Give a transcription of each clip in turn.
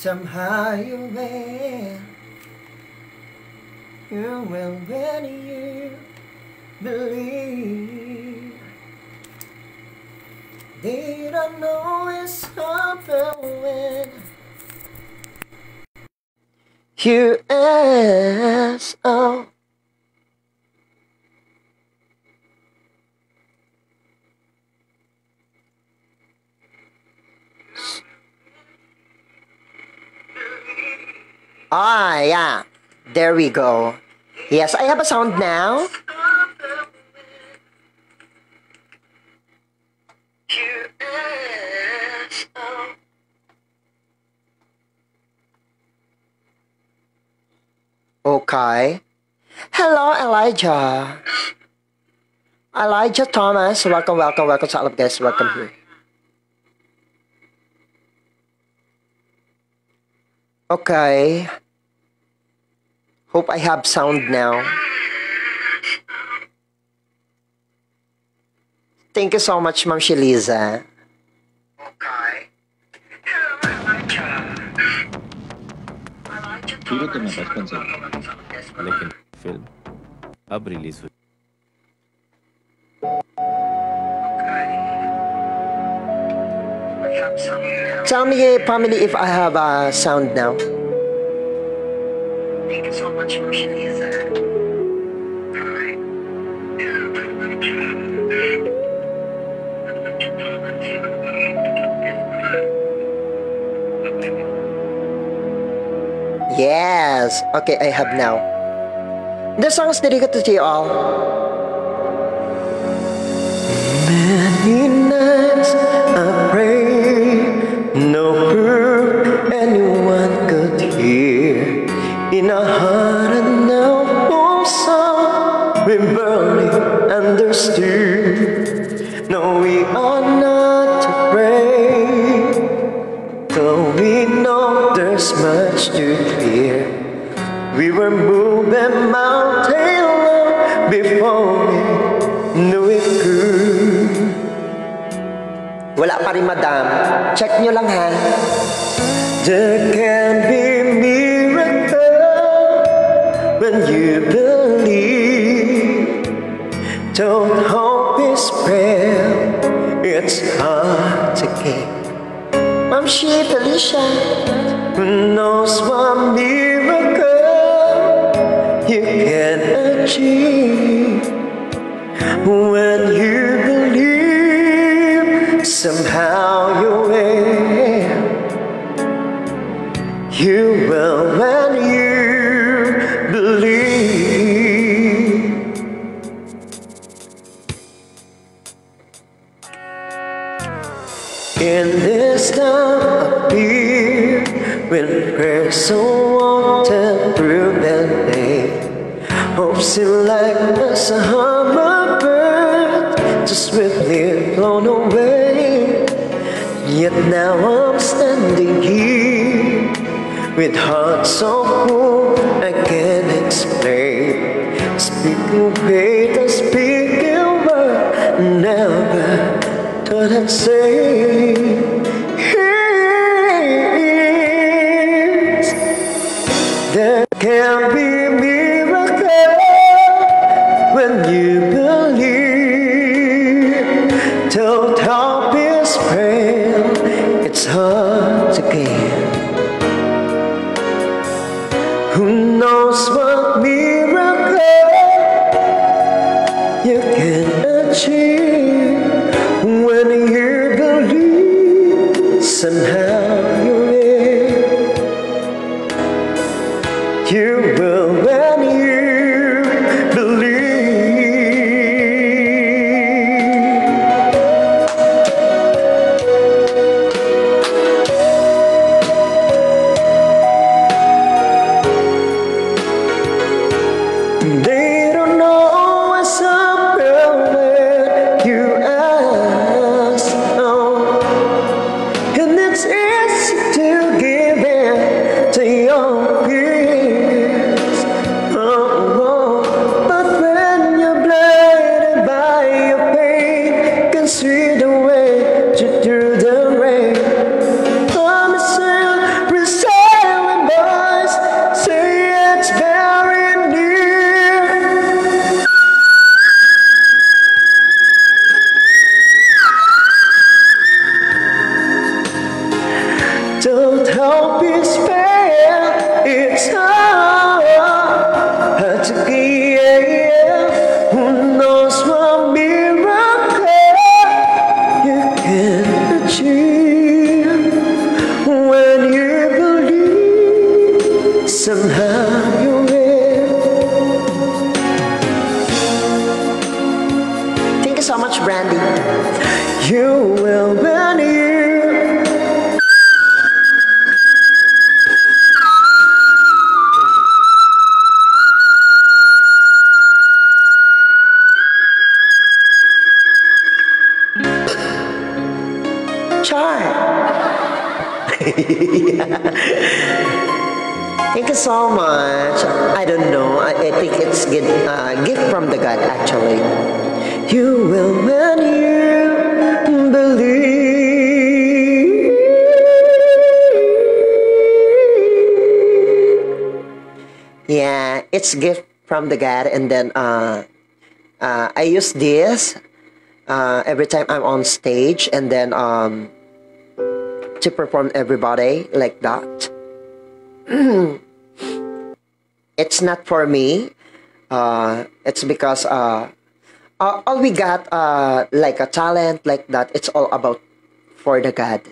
Somehow you will, you will when you believe. They don't know it's happening. You ask, oh. Ah, yeah. There we go. Yes, I have a sound now. Okay. Hello, Elijah. Elijah Thomas, welcome, welcome, welcome of guys. Welcome here. Okay. Hope I have sound now. Thank you so much, Ma'am Sheliza. Hero तो मैं बचपन से हूं, लेकिन film अब release हुई Tell me, family, if I have a sound now. Yes. Okay, I have now. The song is dedicated to you all. Many nights pa rin, madam. Check nyo lang, ha? There can be miracle when you believe. Don't hope is prayer. It's hard to get. Ma'am Shi Felicia, who knows what miracle somehow you will. You will when you believe. In this time of fear, when prayers so often prove and pain, hope seem like a hummingbird, just swiftly blown away. Yet now I'm standing here with heart so full I can't explain. Speaking faith and speaking word, never thought I'd say. It's gift from the God, and then uh, uh, I use this uh, every time I'm on stage, and then um, to perform everybody like that. it's not for me. Uh, it's because uh, all, we got uh, like a talent like that. It's all about for the God.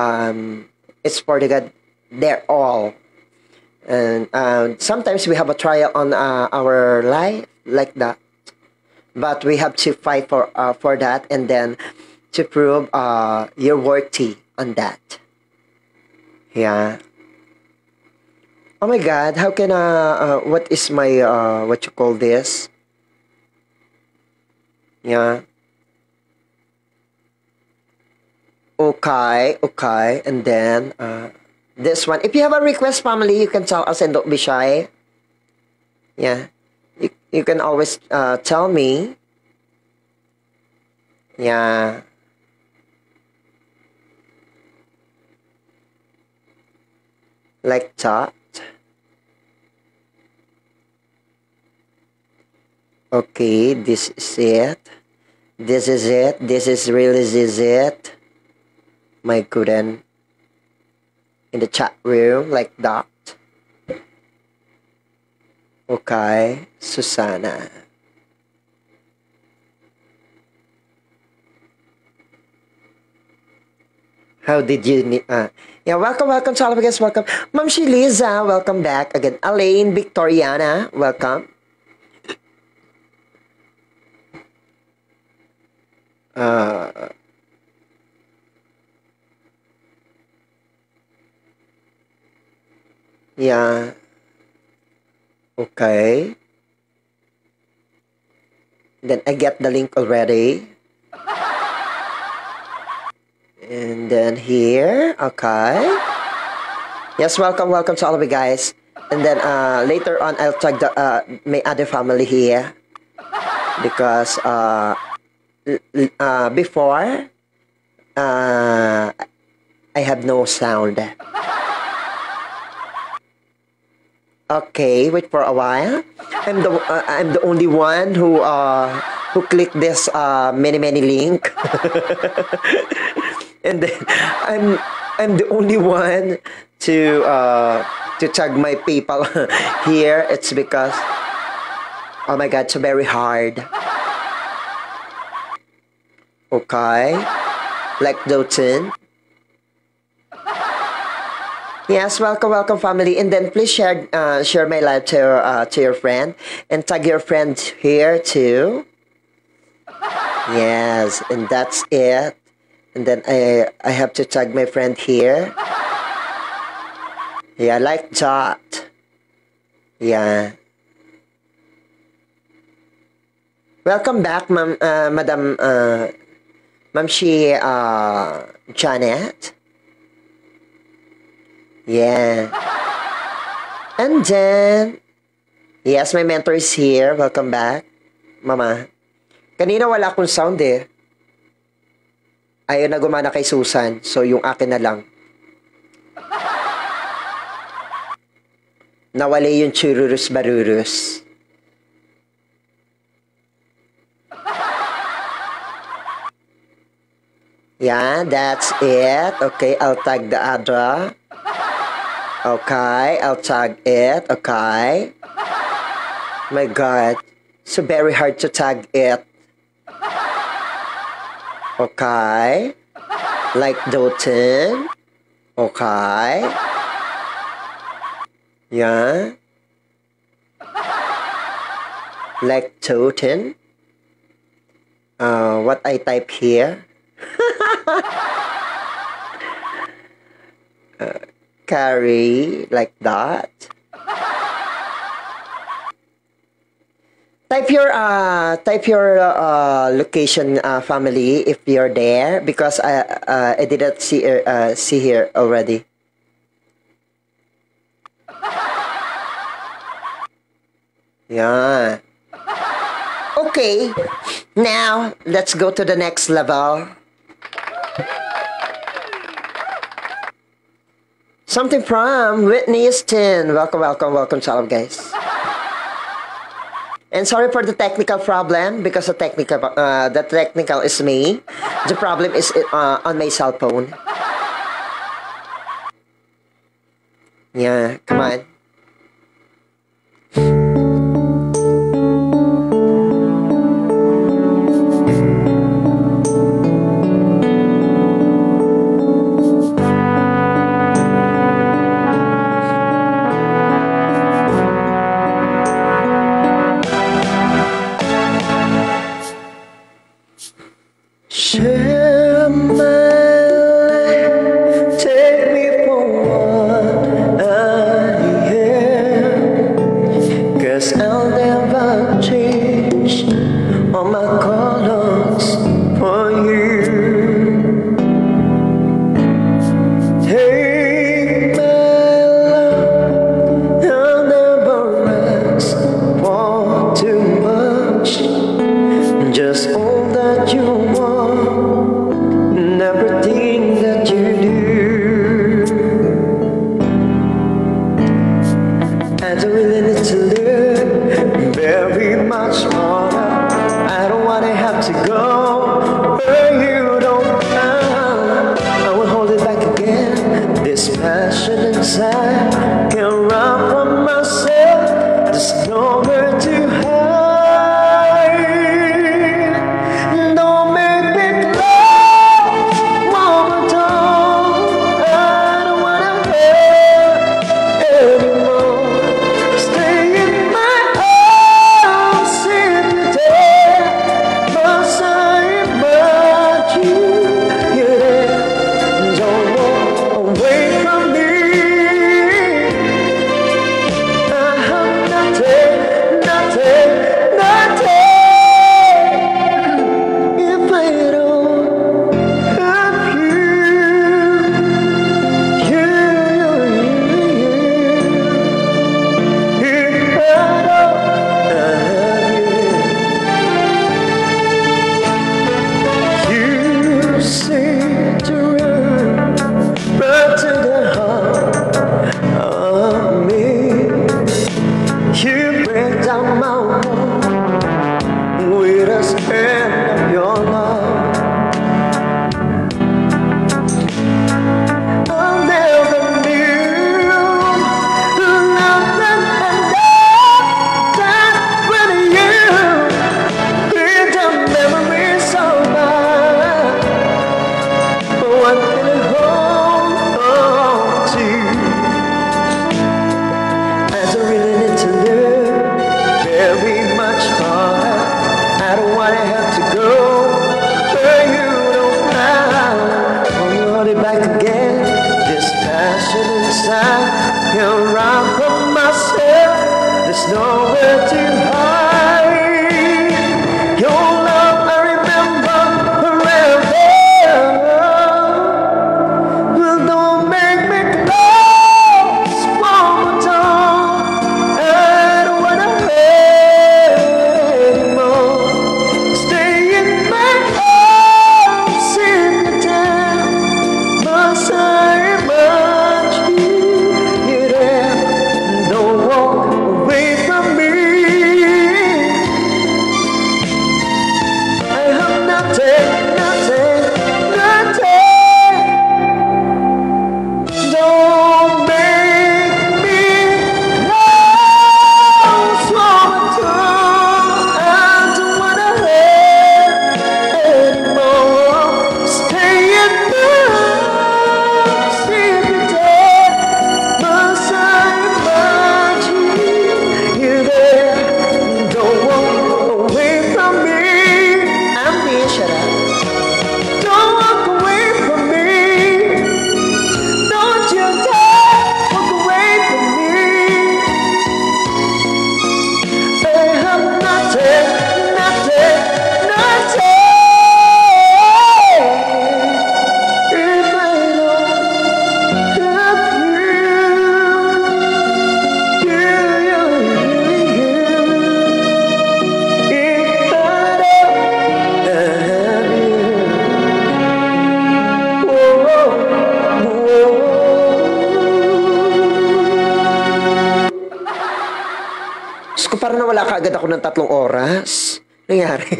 Um, it's for the God. They're all. And uh, sometimes we have a trial on uh, our life like that, but we have to fight for uh, for that and then to prove uh, you're worthy on that. Yeah. Oh my God! How can uh, uh what is my uh what you call this? Yeah. Okay, okay, and then uh this one. If you have a request, family, you can tell us and don't be shy. Yeah, you you can always uh tell me. Yeah. Like that. Okay, this is it. This is it. This is really this is it. My goodness. In the chat room, like that. Okay, Susanna. How did you need? Uh, yeah, welcome, welcome to all of you guys. Welcome, Ma'am Shiliza. Welcome back again. Elaine, Victoriana. Welcome. Uh, yeah. Okay. Then I get the link already. And then here, okay. Yes, welcome, welcome to all of you guys. And then uh, later on, I'll tag the uh, my other family here because uh, uh, before uh, I have no sound. Okay, wait for a while. I'm the uh, I'm the only one who uh who clicked this uh many many link. and then I'm I'm the only one to uh to tag my people here. It's because oh my god, it's very hard. Okay, like Doton. Yes, welcome, welcome, family, and then please share uh, share my live to uh, to your friend and tag your friend here too. Yes, and that's it. And then I I have to tag my friend here. Yeah, like that. Yeah. Welcome back, Ma'am, uh, Madam, uh, Ma'am Shi, uh, Janet. Yeah. And then, yes, my mentor is here. Welcome back, Mama. Kanina wala akong sound eh. Ayaw na gumana kay Susan. So, yung akin na lang. Nawali yung chururus barurus. Yeah, that's it. Okay, I'll tag the other. Okay, I'll tag it. Okay. My God, so very hard to tag it. Okay. Like Doton. Okay. Yeah. Like Toten. Uh, what I type here. uh, carry like that. Type your uh type your uh, location uh, family if you're there because I uh, I didn't see uh, uh, see here already. Yeah. Okay. Now let's go to the next level. Something from Whitney Houston. Welcome, welcome, welcome, salam guys. And sorry for the technical problem because the technical uh, the technical is me. The problem is uh, on my cell phone. Yeah, come on.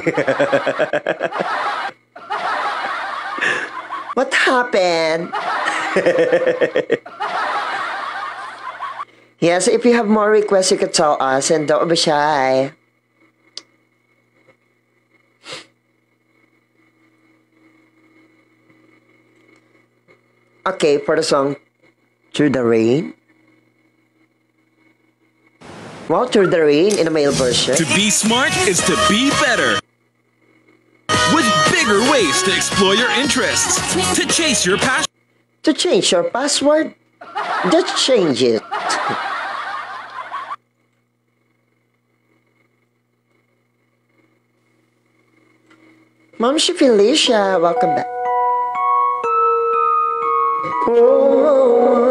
what happened? yes, if you have more requests, you can tell us and don't be shy. Okay, for the song Through the Rain. Well, the Rain in the male version. To be smart is to be better ways to explore your interests, to chase your passion. To change your password? Just change it. Mom, she Felicia, welcome back. Oh.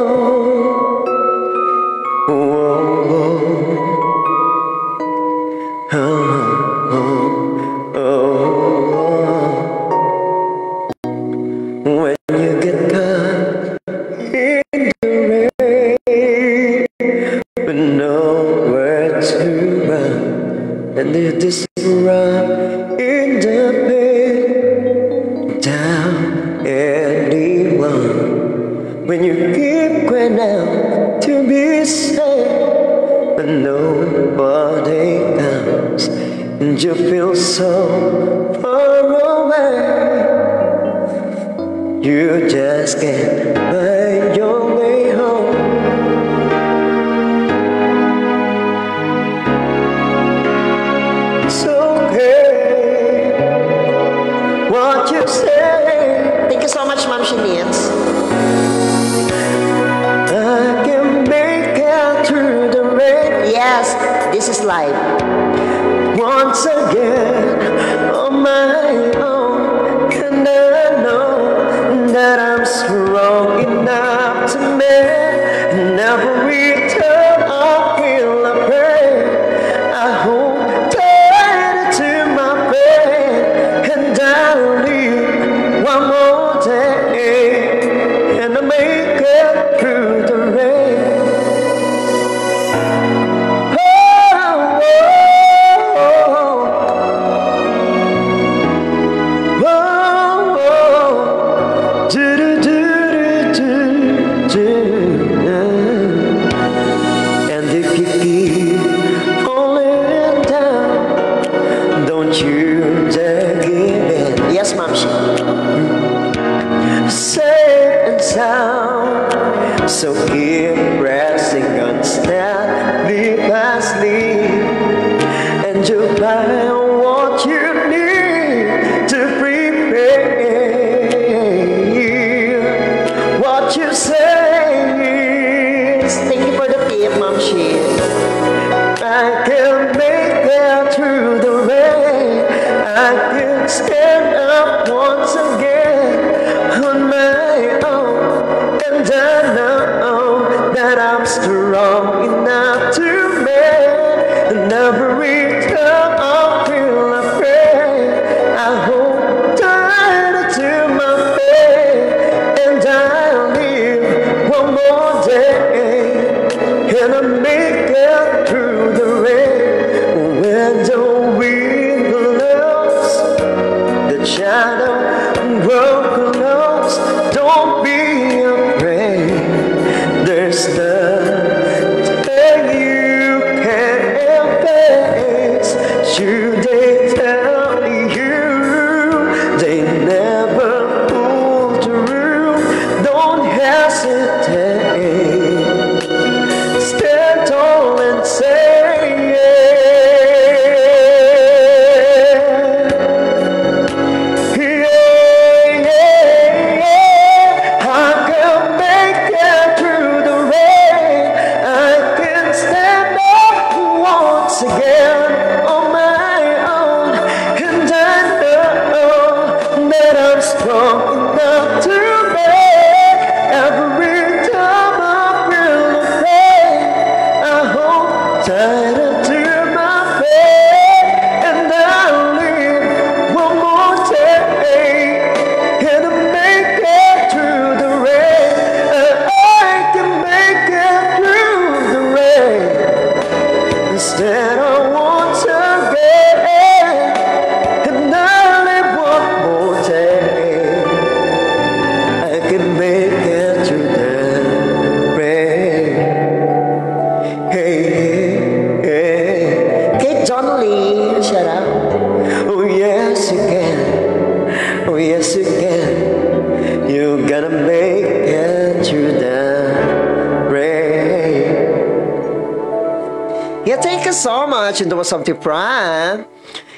There was something from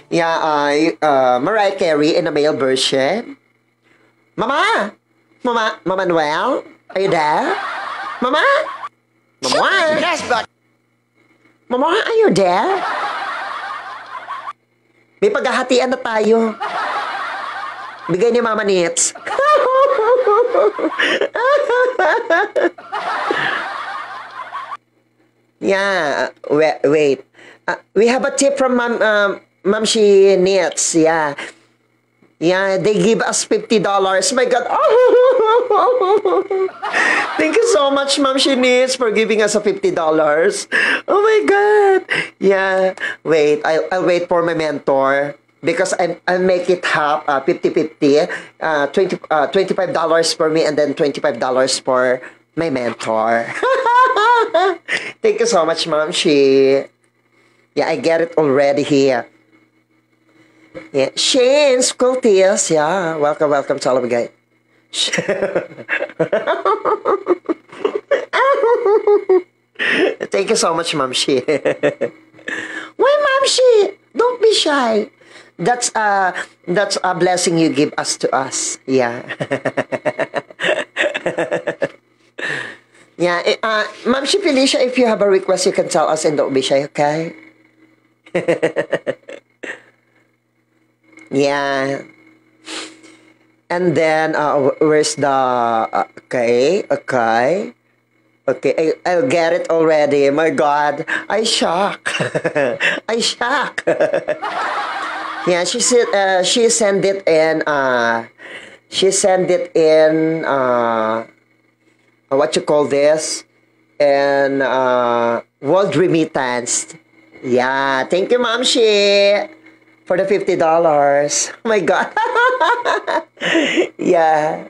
yeah, uh, uh, Mariah Carey in a male version. Mama, Mama, Mama Noel, are you there? Mama, Mama, Yes, but Mama, are you there? May paghahatian na tayo. Bigay ni Mama Nits. yeah, wait. wait. Uh, we have a tip from Mom, um, Mom She Nits. Yeah. Yeah, they give us $50. My God. Oh. Thank you so much, Mom Shanice, for giving us a $50. Oh my God. Yeah. Wait, I'll, I'll wait for my mentor. Because I, I'll make it half, uh, 50-50. Uh, 20, uh, $25 for me and then $25 for my mentor. Thank you so much, Mom She. Yeah, I get it already here. Yeah, Shane Scultius. Yeah, welcome, welcome to all of you guys. Thank you so much, Mom Shi. Why, Mom Shi? Don't be shy. That's uh that's a blessing you give us to us. Yeah. yeah. eh, Uh, Ma'am Shi Felicia, if you have a request, you can tell us and don't be shy, okay? Yeah. And then, uh, where's the... uh, okay, okay. Okay, I, I'll get it already. My God, I shock. I shock. yeah, she said, uh, she sent it in, uh, she sent it in, uh, what you call this? And, uh, World Remittance. Yeah, thank you, Mom for the fifty dollars. Oh my god. yeah.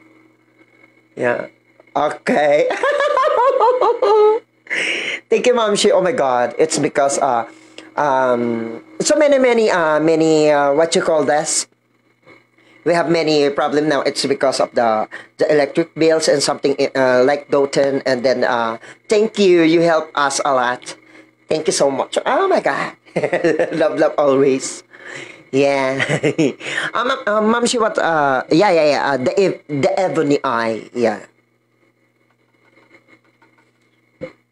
Yeah. Okay. Thank you, Mom. Oh my god. It's because uh um so many many uh many uh what you call this? We have many problem now. It's because of the the electric bills and something uh, like Doton and then uh thank you. You help us a lot. Thank you so much. Oh my god. love love always. Yeah. um, um, Ma'am, she what, uh, yeah, yeah, yeah, uh, the, the ebony eye, yeah.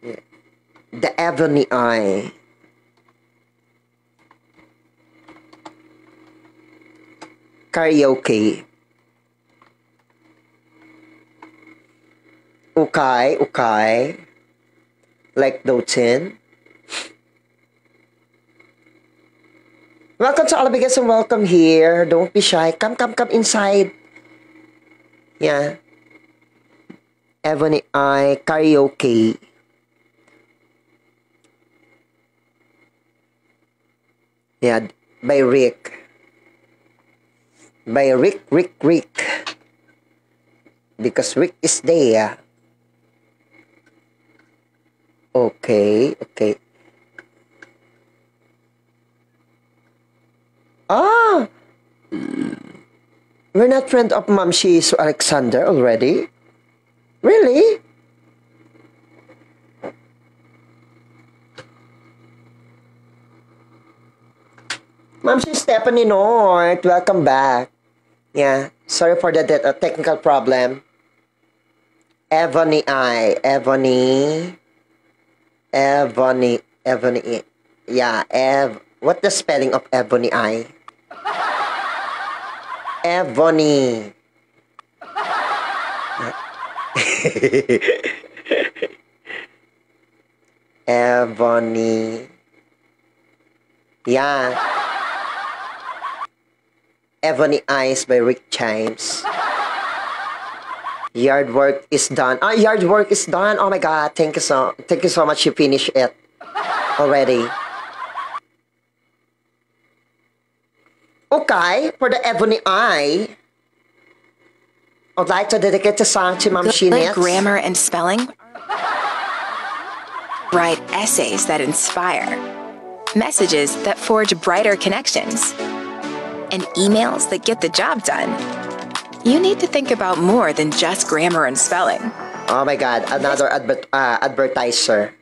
yeah. The ebony eye. Karaoke. Okay, okay. Like Dotin. Welcome to all of you guys and welcome here. Don't be shy. Come, come, come inside. Yeah. Ebony Eye Karaoke. Yeah, by Rick. By Rick, Rick, Rick. Because Rick is there. Okay, okay. Ah! We're not friend of Ma'am Shizu Alexander already? Really? Ma'am Shi Stephanie North, welcome back. Yeah, sorry for the uh, technical problem. Ebony Eye, Ebony, Ebony, Ebony, yeah, Ev, what the spelling of Ebony Eye? Ebony. Ebony. Yeah. Ebony Eyes by Rick James. Yard work is done. Ah, yard work is done. Oh my god, thank you so thank you so much you finished it already. Okay, for the Ebony Eye. I'd like to dedicate the song to Mom Good grammar and spelling. Write essays that inspire, messages that forge brighter connections, and emails that get the job done. You need to think about more than just grammar and spelling. Oh my God, another adver- uh, advertiser.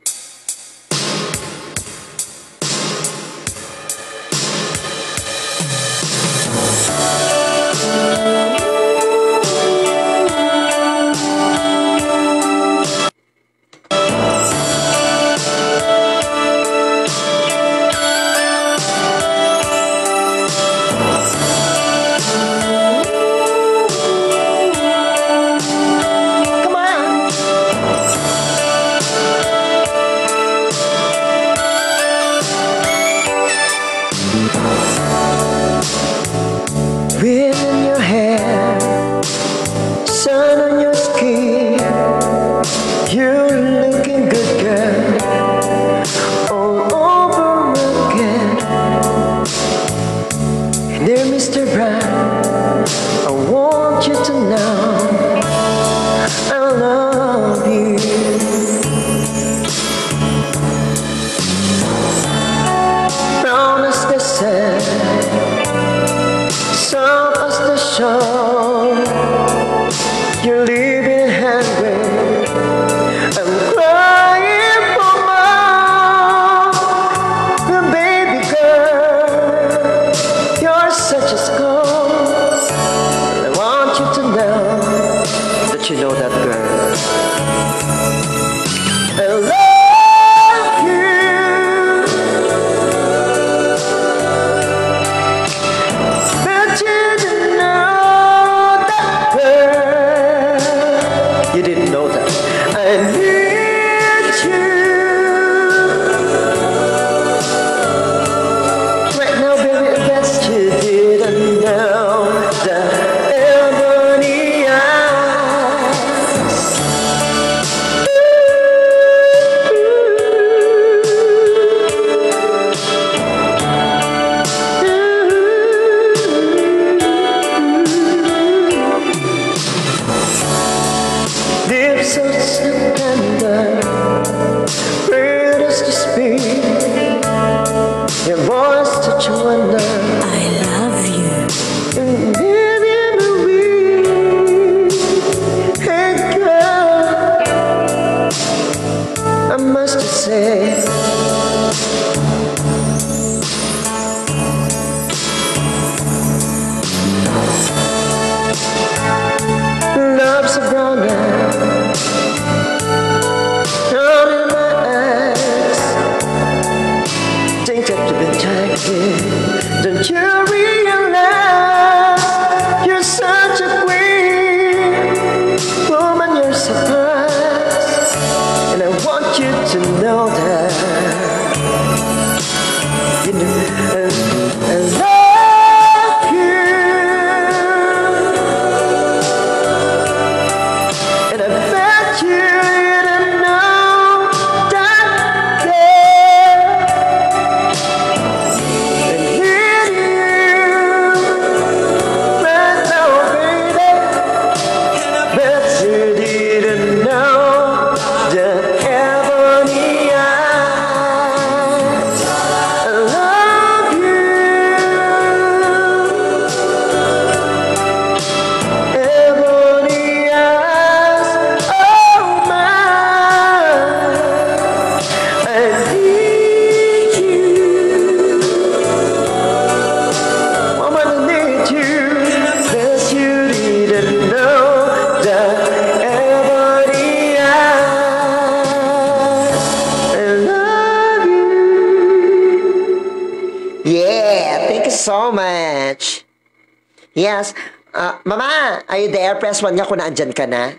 Yes. Uh, Mama, are you there? Press 1 nga kung naandyan ka na.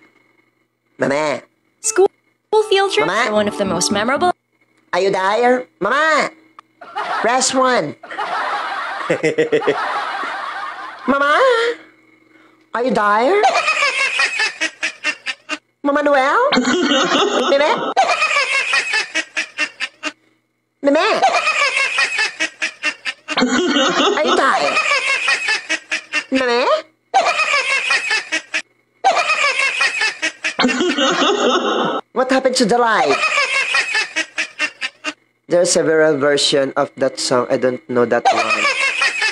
Mama. School field trip? Mama? One of the most memorable. Are you there? Mama! Press 1. Mama? Are you there? Mama Noel? Meme? Meme? Are you tired? what happened to the light? There's several version of that song. I don't know that one.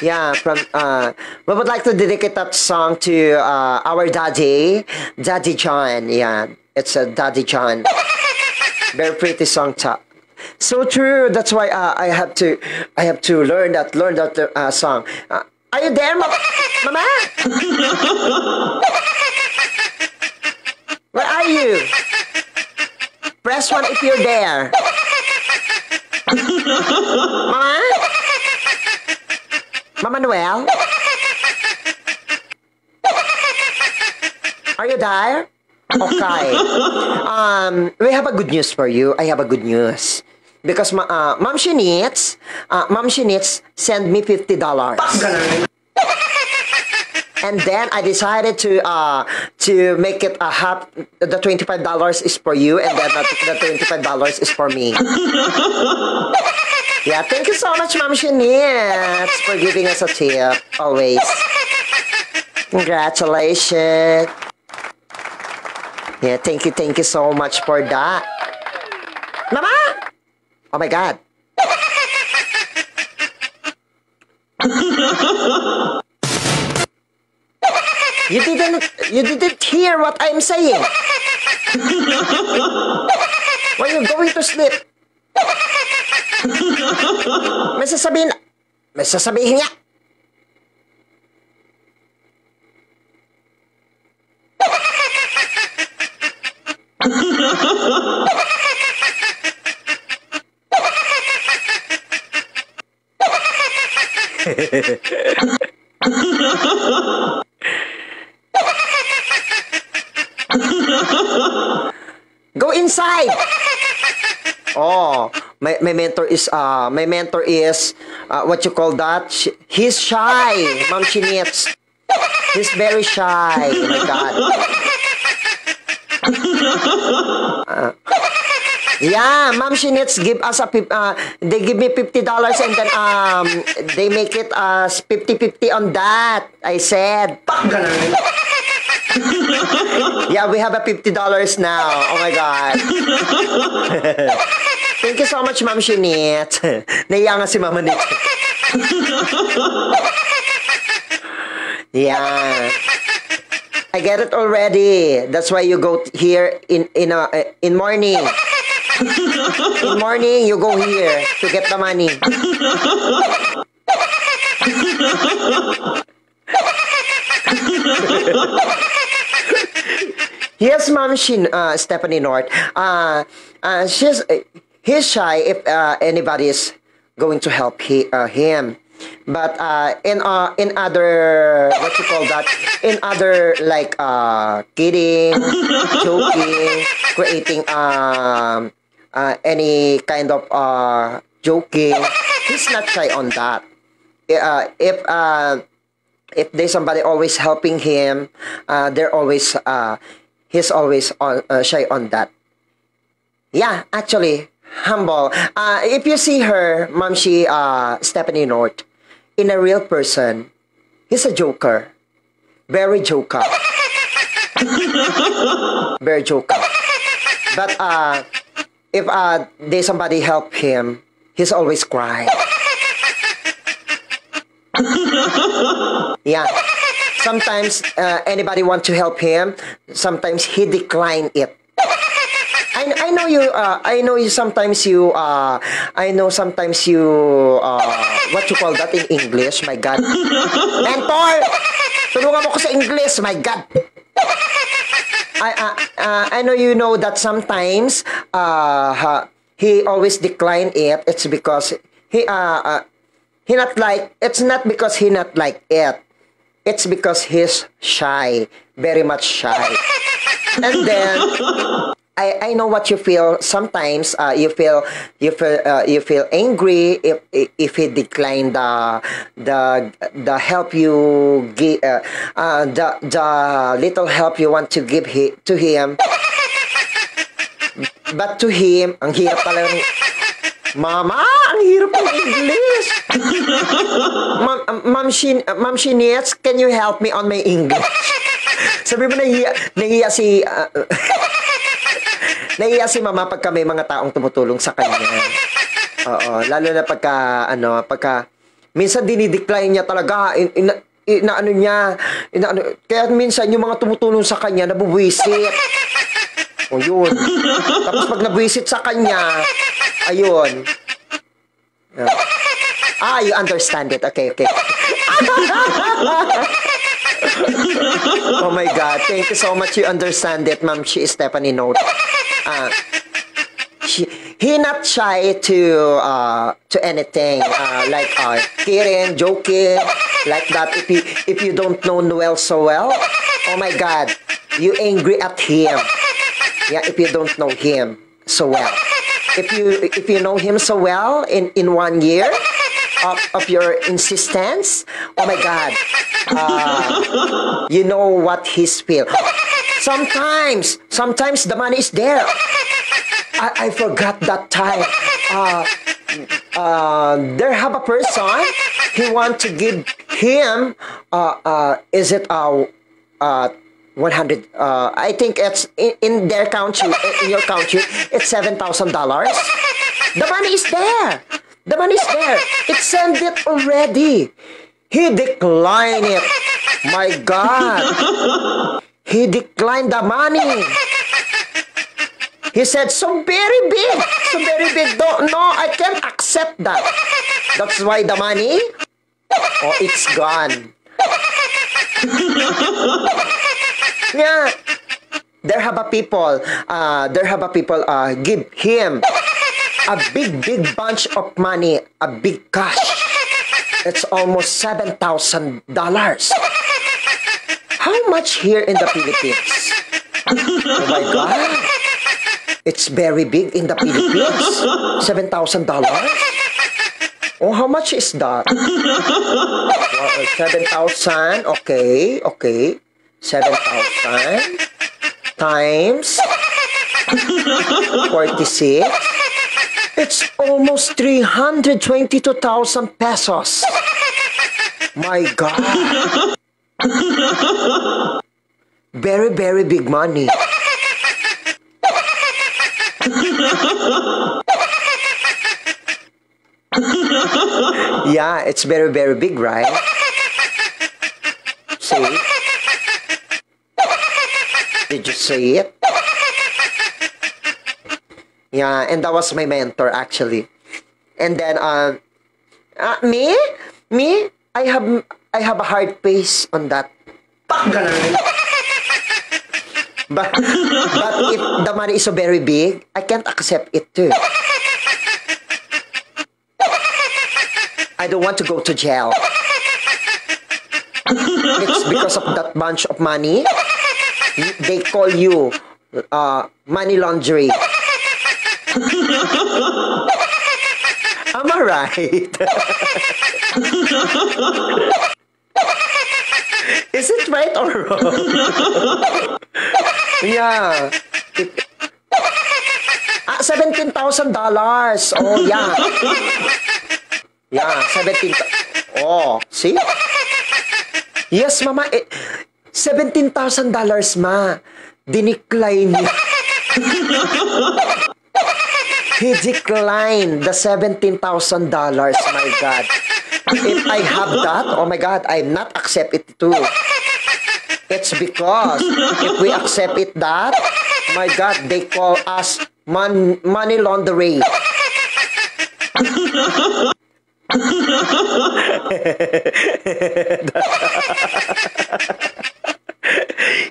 Yeah, from uh, we would like to dedicate that song to uh, our daddy, Daddy John. Yeah, it's a Daddy John. Very pretty song top. So true. That's why uh, I have to, I have to learn that, learn that uh, song. Uh, are you there, ma- Mama? Where are you? Press one if you're there. Mama? Mama Noel? Are you there? Okay. Um, we have a good news for you. I have a good news. Because ma uh, Ma'am Shinitz, uh, Ma'am Shinitz send me $50. And then I decided to uh to make it a half the twenty five dollars is for you and then the, twenty five dollars is for me. yeah, thank you so much, Ma'am Shinitz, for giving us a tip always. Congratulations. Yeah, thank you, thank you so much for that. Mama! Oh my god. You didn't you didn't hear what I'm saying. When you're going to sleep. May sasabihin May sasabihin niya. Go inside. Oh, my, my mentor is uh my mentor is uh, what you call that? Sh- He's shy, Ma'am Chinitz. He's very shy. Oh my god. Uh, yeah, Ma'am Shinitz give us a uh, they give me fifty dollars and then um they make it as 50-50 on that. I said. Yeah, we have a $50 now. Oh my God. Thank you so much, Ma'am Shinit. Naiya nga si Mama Nit. yeah. I get it already. That's why you go here in in uh, in morning. In morning, you go here to get the money. Yes, Ma'am Shin, uh, Stephanie North. Uh, uh, she's he's shy if uh, anybody is going to help he, uh, him. But uh, in uh, in other what you call that in other like uh, kidding, joking, creating um uh, any kind of uh, joking, he's not shy on that. Uh, if uh, if there's somebody always helping him, uh, they're always uh, he's always on uh, shy on that. Yeah, actually, humble. Uh, if you see her, Mom, she uh, Stephanie North, in a real person, he's a joker, very joker, very joker. But uh, if uh, there's somebody help him, he's always cry. Yeah. Sometimes uh, anybody want to help him. Sometimes he decline it. I, I know you. Uh, I know you. Sometimes you. Uh, I know sometimes you. Uh, what you call that in English? My God. Mentor, tulungan mo ko sa English. My God. I uh, I know you know that sometimes uh, he always decline it. It's because he uh, uh he not like. It's not because he not like it. It's because he's shy, very much shy. And then I, I know what you feel. Sometimes uh, you feel you feel uh, you feel angry if if he declined the the the help you give uh, uh, the the little help you want to give he, to him. But to him, ang hirap pala ng Mama, ang hirap ng English. Ma'am, Ma'am, Shin, Ma'am can you help me on my English? Sabi mo, nahiya, nahiya si... Uh, nahiya si mama pagka may mga taong tumutulong sa kanya. Oo, lalo na pagka, ano, pagka, Minsan dinidecline niya talaga. In, in, inaano niya. Inaano, kaya minsan yung mga tumutulong sa kanya, nabubuisit. O yun. Tapos pag nabuisit sa kanya, ayun. Ah, you understand it. Okay, okay. oh my God. Thank you so much. You understand it, Ma'am. She is Stephanie North. Uh, she, he not shy to uh, to anything uh, like uh, kidding, joking, like that. If you if you don't know Noel so well, oh my God, you angry at him. Yeah, if you don't know him so well. If you if you know him so well in in one year of, your insistence, oh my God, uh, you know what he's feel. Sometimes, sometimes the money is there. I, I forgot that time. Uh, uh, there have a person. He want to give him. Uh, uh, is it uh, uh, 100? Uh, I think it's in, in their country, in your country, it's seven thousand dollars. The money is there. The money is there. It sent it already. He declined it. My God. He declined the money. He said, so very big. So very big. No, no, I can't accept that. That's why the money, oh, it's gone. yeah. There have a people, uh, there have a people uh, give him a big, big bunch of money, a big cash. It's almost $7,000. How much here in the Philippines? Oh my God. It's very big in the Philippines. $7,000? Oh, how much is that? Well, 7,000. Okay, okay. 7,000 times 46. It's almost 322,000 pesos. My God. Very, very big money. yeah, it's very, very big, right? See? Did you see it? Yeah, and that was my mentor actually. And then uh, uh me, me, I have I have a hard pace on that. But but if the money is so very big, I can't accept it too. I don't want to go to jail. It's because of that bunch of money. They call you uh, money laundry. Am I right? Is it right or wrong? yeah. Ah, $17,000. Oh, yeah. Yeah, 17. Oh, see? Yes, mama. Eh, $17,000, ma. Dinicline niya. He declined the $17,000. My God. If I have that, oh my God, I not accept it too. It's because if we accept it that, my God, they call us man, money laundering.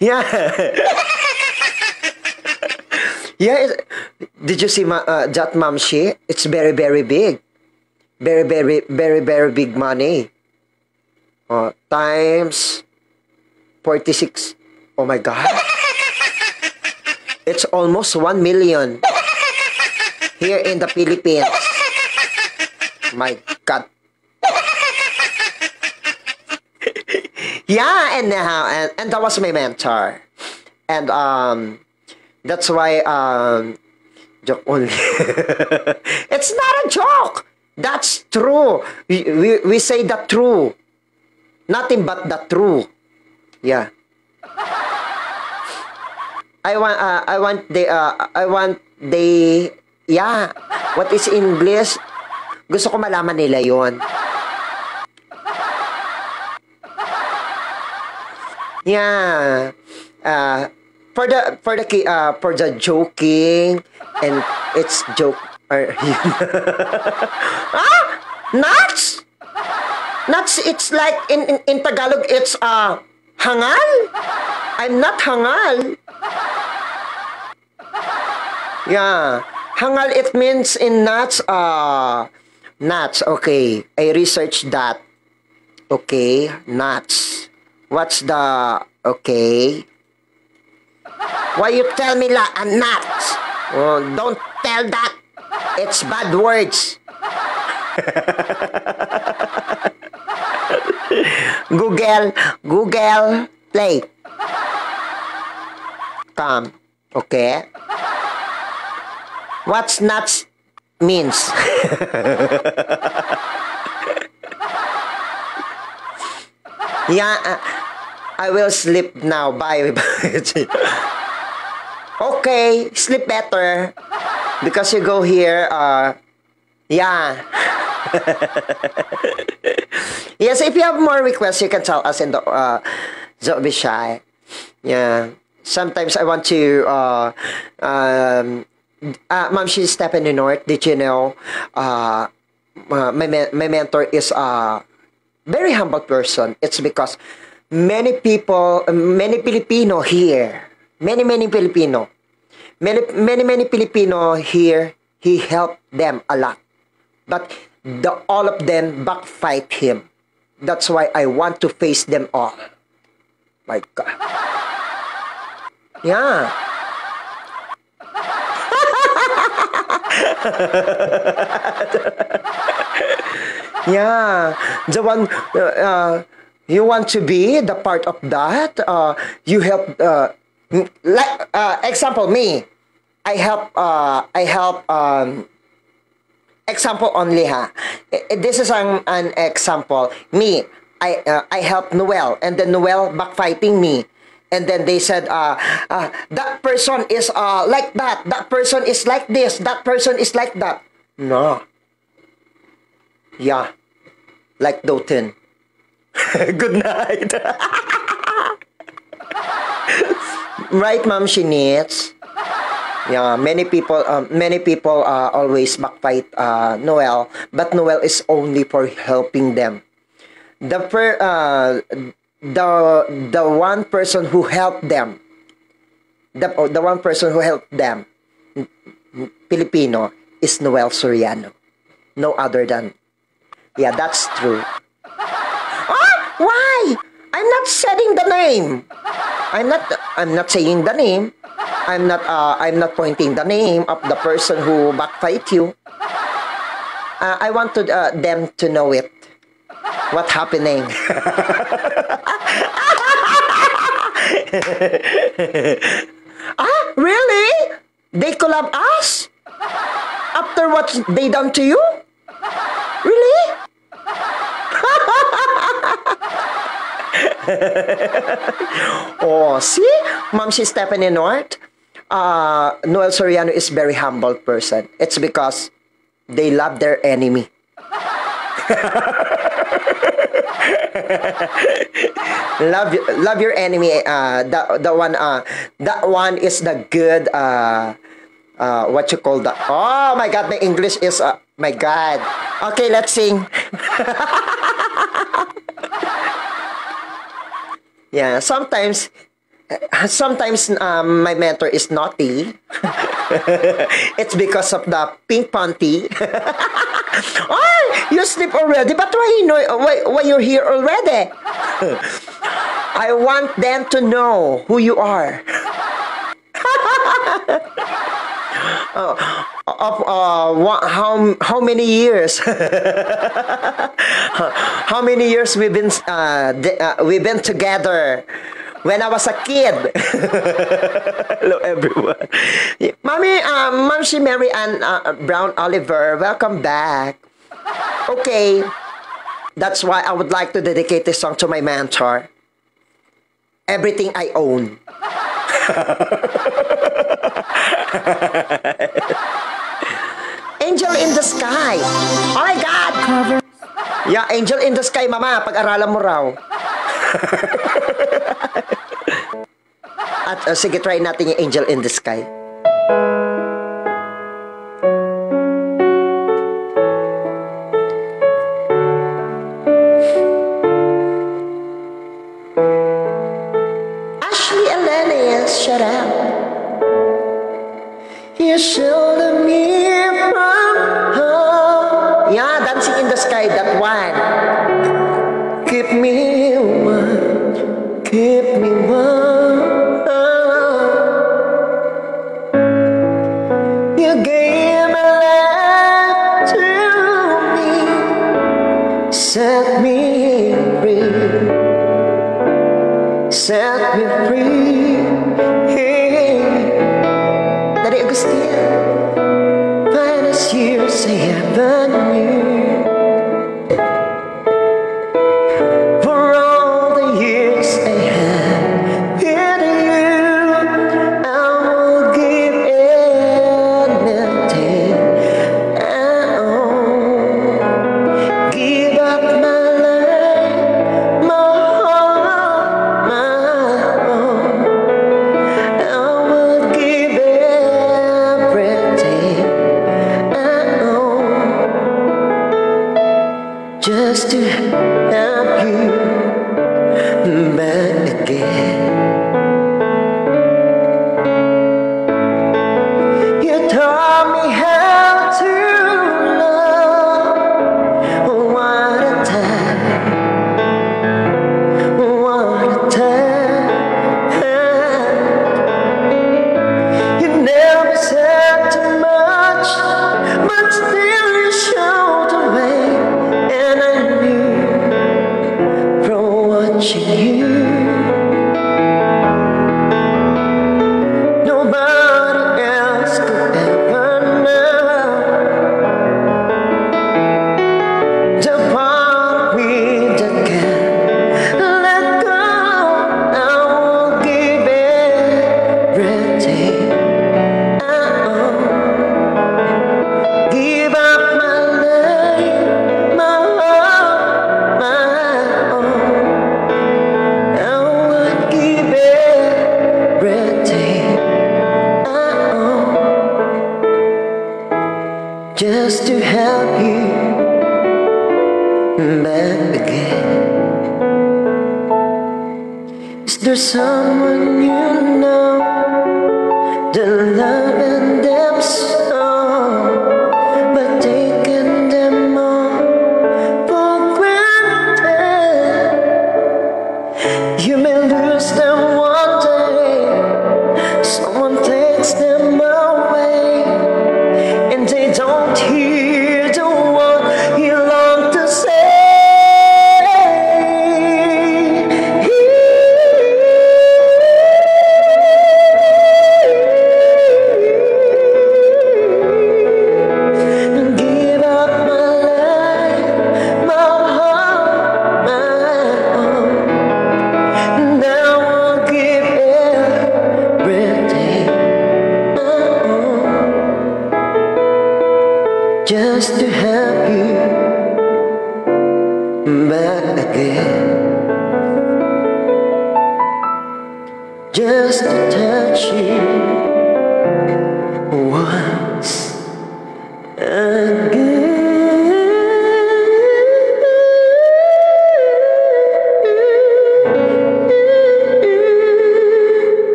yeah. Yeah. Did you see ma, uh, that mamshi? It's very, very big. Very, very, very, very big money. Uh, times 46. Oh my God. It's almost 1 million here in the Philippines. My God. yeah, and, uh, and and that was my mentor, and um, That's why, um, joke only. it's not a joke! That's true. We, we, we say the true. Nothing but the true. Yeah. I want uh, I want the uh, I want the yeah. What is English? Gusto ko malaman nila 'yon. Yeah. Uh, for the for the uh, for the joking and it's joke or ah! Nuts! Nuts it's like in, in in Tagalog it's uh hangal. I'm not hangal. Yeah. Hangal it means in nuts uh nuts. Okay. I researched that. Okay. Nuts. What's the okay why you tell me la a nut? Oh, don't tell that. It's bad words. Google, Google, play. Come, okay? What's nuts means? yeah, uh, I will sleep now. Bye. okay, sleep better. Because you go here, uh, yeah. yes, if you have more requests, you can tell us in the, uh, don't be shy. Yeah. Sometimes I want to, uh, um, uh, Ma'am, she's Stephanie North. Did you know, uh, uh, my, my mentor is a very humble person. It's because many people, many Filipino here, many, many Filipino, many, many, many Filipino here, he helped them a lot. But the, all of them backfight him. That's why I want to face them all. My God. Yeah. Yeah, the one uh, uh, you want to be the part of that. Uh, you help. Uh, like uh, example, me. I help. Uh, I help. Um, example only ha. This is an, an example. Me. I uh, I help Noel, and then Noel backfighting me. And then they said, uh, uh, that person is uh, like that. That person is like this. That person is like that. No. Yeah. Like Doten. Good night. right, Ma'am Shinitz? Yeah, many people, um, many people uh, always backfight uh, Noel, but Noel is only for helping them. The per, uh, the the one person who helped them, the the one person who helped them, Filipino, is Noel Soriano. No other than yeah, that's true. Why? I'm not saying the name. I'm not. I'm not saying the name. I'm not. Uh, I'm not pointing the name of the person who backfight you. Uh, I want to uh, them to know it. What happening? ah, really? They collab us after what they done to you? Really? oh, see? Ma'am, si Stephanie North. Uh, Noel Soriano is very humble person. It's because they love their enemy. love love your enemy uh the the one uh that one is the good uh uh what you call that oh my god my english is uh, my god okay let's sing yeah sometimes sometimes um, my mentor is naughty. It's because of the pink panty. Oh you sleep already? But why you know why, why you're here already? I want them to know who you are Oh, of uh, wha- how how many years? how many years we've been uh, uh, we've been together? When I was a kid. Hello everyone. Mommy, um, Mom, she Mary Ann uh, Brown Oliver, welcome back. Okay, that's why I would like to dedicate this song to my mentor. Everything I own. angel in the sky. Oh my God! Cover. Yeah, angel in the sky, mama. Pag-aralan mo raw. At uh, sige, try natin yung angel in the sky. এসে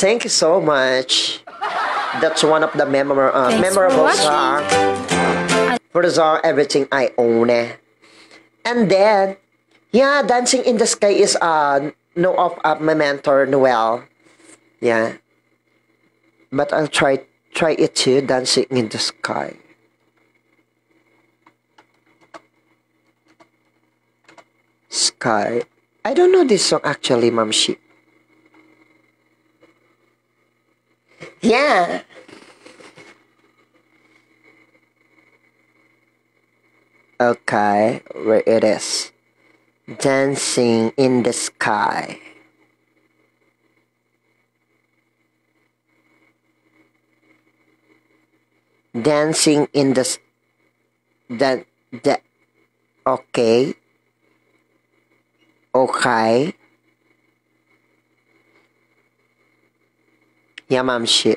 Thank you so much. That's one of the memor uh, memorable for. For the song Everything I Own. And then, yeah, Dancing in the Sky is uh, no of uh, my mentor, Noel. Yeah. But I'll try try it too, Dancing in the Sky. Sky. I don't know this song actually, Mom Yeah. Okay, where it is. Dancing in the sky. Dancing in the that that okay okay ja mam się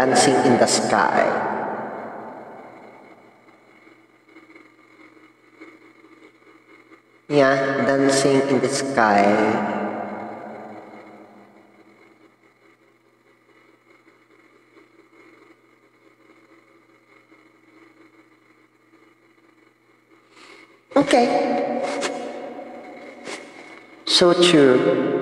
dancing in the sky. Yeah, dancing in the sky. Okay. So true.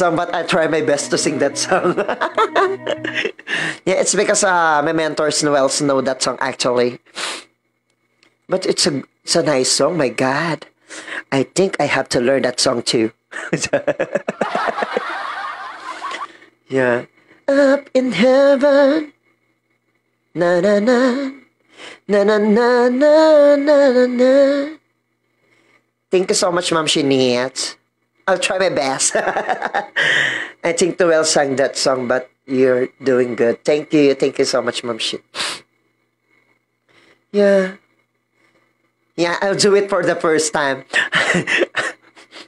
Song, but I try my best to sing that song. yeah, it's because uh, my mentors Noels know that song actually. But it's a it's a nice song, my god. I think I have to learn that song too. yeah. Up in heaven. Na na na. Na na na na na na. Thank you so much, Ma'am Shiniet. I'll try my best. I think Noel sang that song, but you're doing good. Thank you. Thank you so much, Ma'am Shin. Yeah. Yeah, I'll do it for the first time.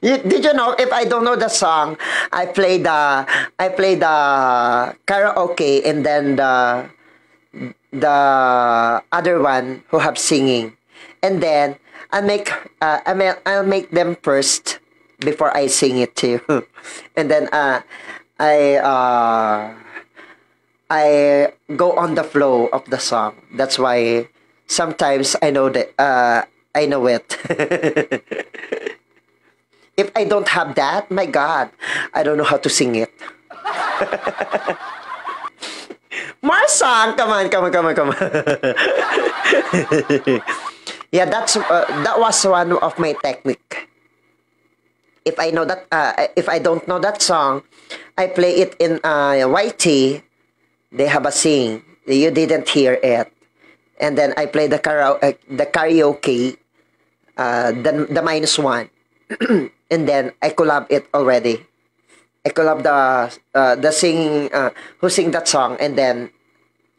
Did you know if I don't know the song, I play the I play the karaoke and then the the other one who have singing, and then I make uh, I I'll make them first before I sing it too, and then uh, I uh, I go on the flow of the song. That's why sometimes I know that uh, I know it. if I don't have that, my God, I don't know how to sing it. More song, come on, come on, come on, come on. yeah, that's uh, that was one of my technique. If I know that, uh, if I don't know that song, I play it in uh, YT. They have a sing. You didn't hear it, and then I play the karaoke, uh, the karaoke, uh, the the minus one, and then I collab it already. I collab the uh, the singing uh, who sing that song, and then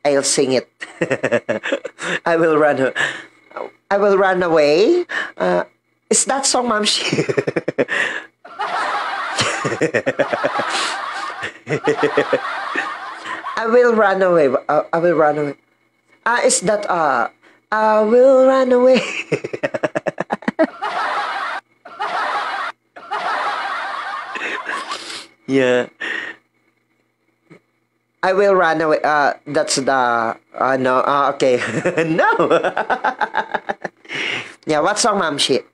I'll sing it. I will run. I will run away. Uh, is that song, Ma'am? Shi? I will run away. Uh, I will run away. Ah, is that uh? I will run away. yeah. I will run away. Uh, that's the. Uh, no. Uh, okay. no. yeah. What song, Ma'am? Shit.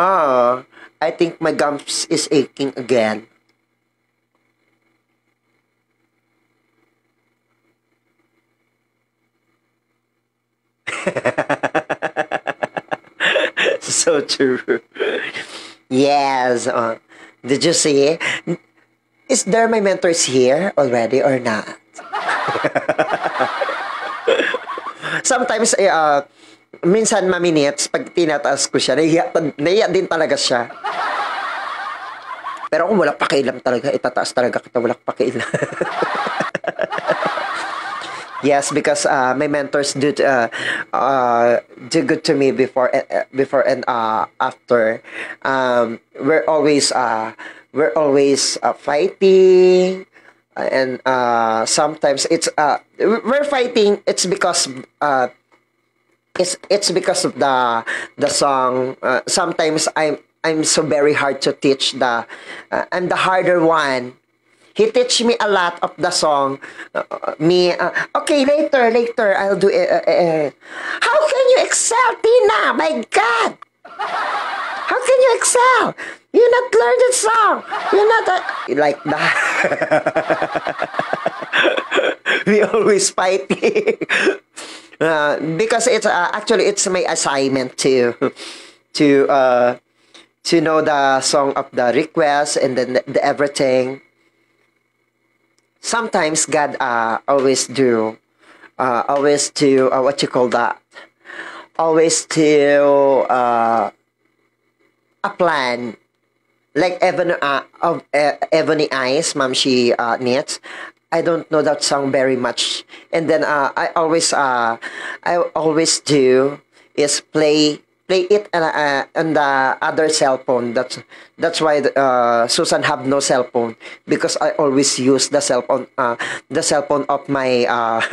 Oh, I think my gums is aching again. so true. Yes. Uh, did you see? Is there my mentors here already or not? Sometimes, uh, minsan maminits, pag tinataas ko siya, nahiya, nahiya din talaga siya. Pero kung wala pakialam talaga, itataas talaga kita, wala pakialam. Yes, because uh, my mentors do uh, uh, do good to me before uh, before and uh, after. Um, we're always uh, we're always uh, fighting, and uh, sometimes it's uh, we're fighting. It's because uh, it's it's because of the the song. Uh, sometimes I'm I'm so very hard to teach the. Uh, I'm the harder one he teach me a lot of the song. Uh, me, uh, okay, later, later, I'll do it. Uh, uh, how can you excel, Tina? My God! How can you excel? You not learn the song. You're not a, like that. we always fighting. Uh, because it's uh, actually it's my assignment to to uh, to know the song of the request and then the, the everything. Sometimes God uh, always do uh, always do uh, what you call that always do uh, a plan like Ebony, uh, of uh, Ebony Eyes, mom, she uh, needs. I don't know that song very much. And then uh, I always uh, I always do is play play it uh, uh, on the other cell phone. That's that's why uh, Susan have no cell phone because I always use the cell phone uh, the cell phone of my uh,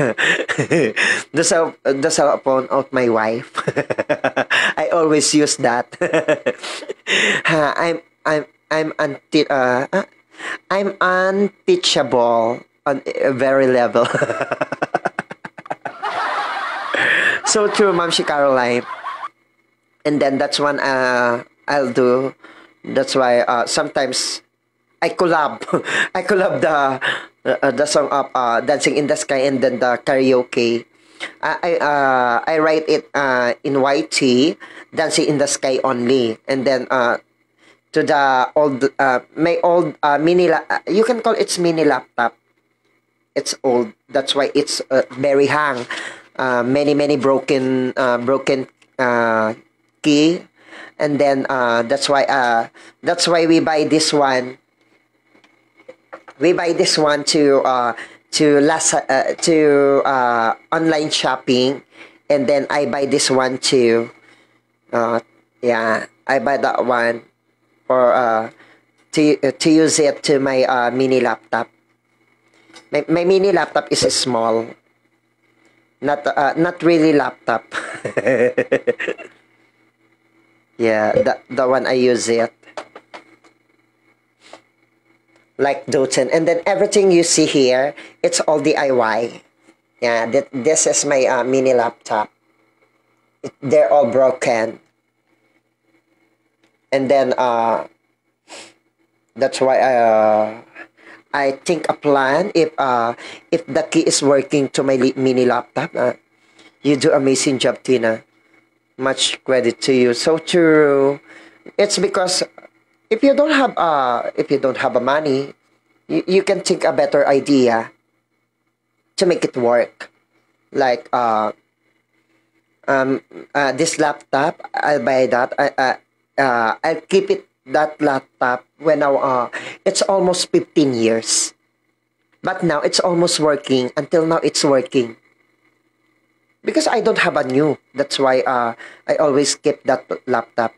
the cell the cell phone of my wife. I always use that. I'm I'm I'm unti- uh, uh, I'm unteachable on a very level. so true, Ma'am she Caroline. And then that's one uh, I'll do. That's why uh, sometimes I collab. I collab the uh, the song of uh, Dancing in the Sky and then the karaoke. I I, uh, I write it uh, in YT, Dancing in the Sky only, and then uh, to the old uh, my old uh, mini la- uh, you can call it's mini laptop it's old. That's why it's uh, very hang. Uh, many many broken uh, broken uh, key. And then uh, that's why uh, that's why we buy this one. We buy this one to uh, to last uh, to uh, online shopping. And then I buy this one too uh, yeah I buy that one or uh, to, to use it to my uh, mini laptop. My, my mini laptop is small. Not uh, not really laptop. yeah, the, the one I use it. Like Doten. And then everything you see here, it's all DIY. Yeah, that, this is my uh, mini laptop. It, they're all broken and then uh, that's why I uh, I think a plan if uh, if the key is working to my mini laptop. Uh, you do amazing job, Tina. Much credit to you. So true. It's because if you don't have uh if you don't have a money, you, you can think a better idea to make it work. Like uh um uh, this laptop, I'll buy that. I, I uh, I'll keep it that laptop when I, uh, it's almost 15 years. But now it's almost working. Until now, it's working. Because I don't have a new. That's why uh, I always keep that laptop.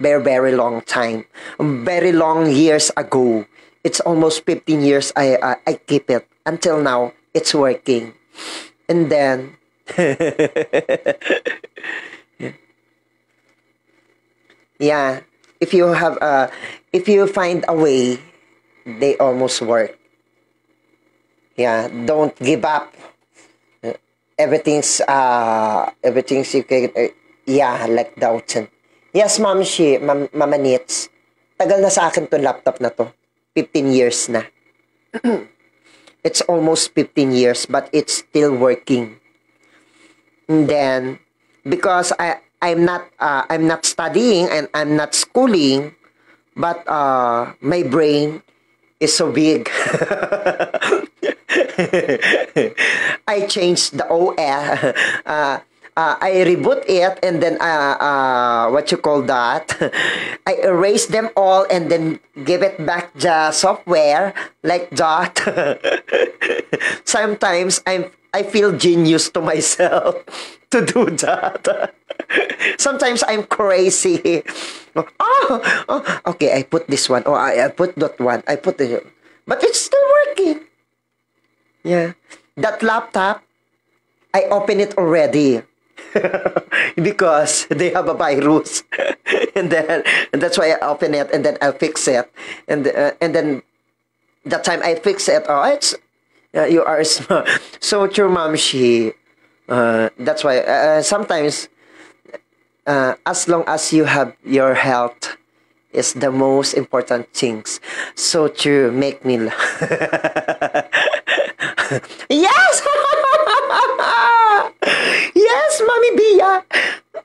Very, very long time. Very long years ago. It's almost 15 years I, uh, I keep it. Until now, it's working. And then... yeah if you have uh if you find a way they almost work. Yeah don't give up. Everything's uh everything's you can uh, yeah like Doughton yes ma'am she ma'am mama Nits tagal na sa akin tong laptop na to. 15 years na. It's almost 15 years but it's still working. And then because I I'm not uh, I'm not studying and I'm not schooling, but uh, my brain is so big. I changed the OS. Uh, uh, I reboot it and then uh, uh, what you call that? I erase them all and then give it back the software like that. Sometimes I'm I feel genius to myself to do that. Sometimes I'm crazy. Oh, oh, okay, I put this one. Oh, I, I put that one. I put the, but it's still working. Yeah, that laptop, I open it already. because they have a virus and then and that's why I open it and then I'll fix it and uh, and then that time I fix it. Oh, it's uh, you are smart. So true, mom. She. Uh, that's why uh, sometimes, uh, as long as you have your health, is the most important things. So true. Make me. yes. yes, mommy Bia.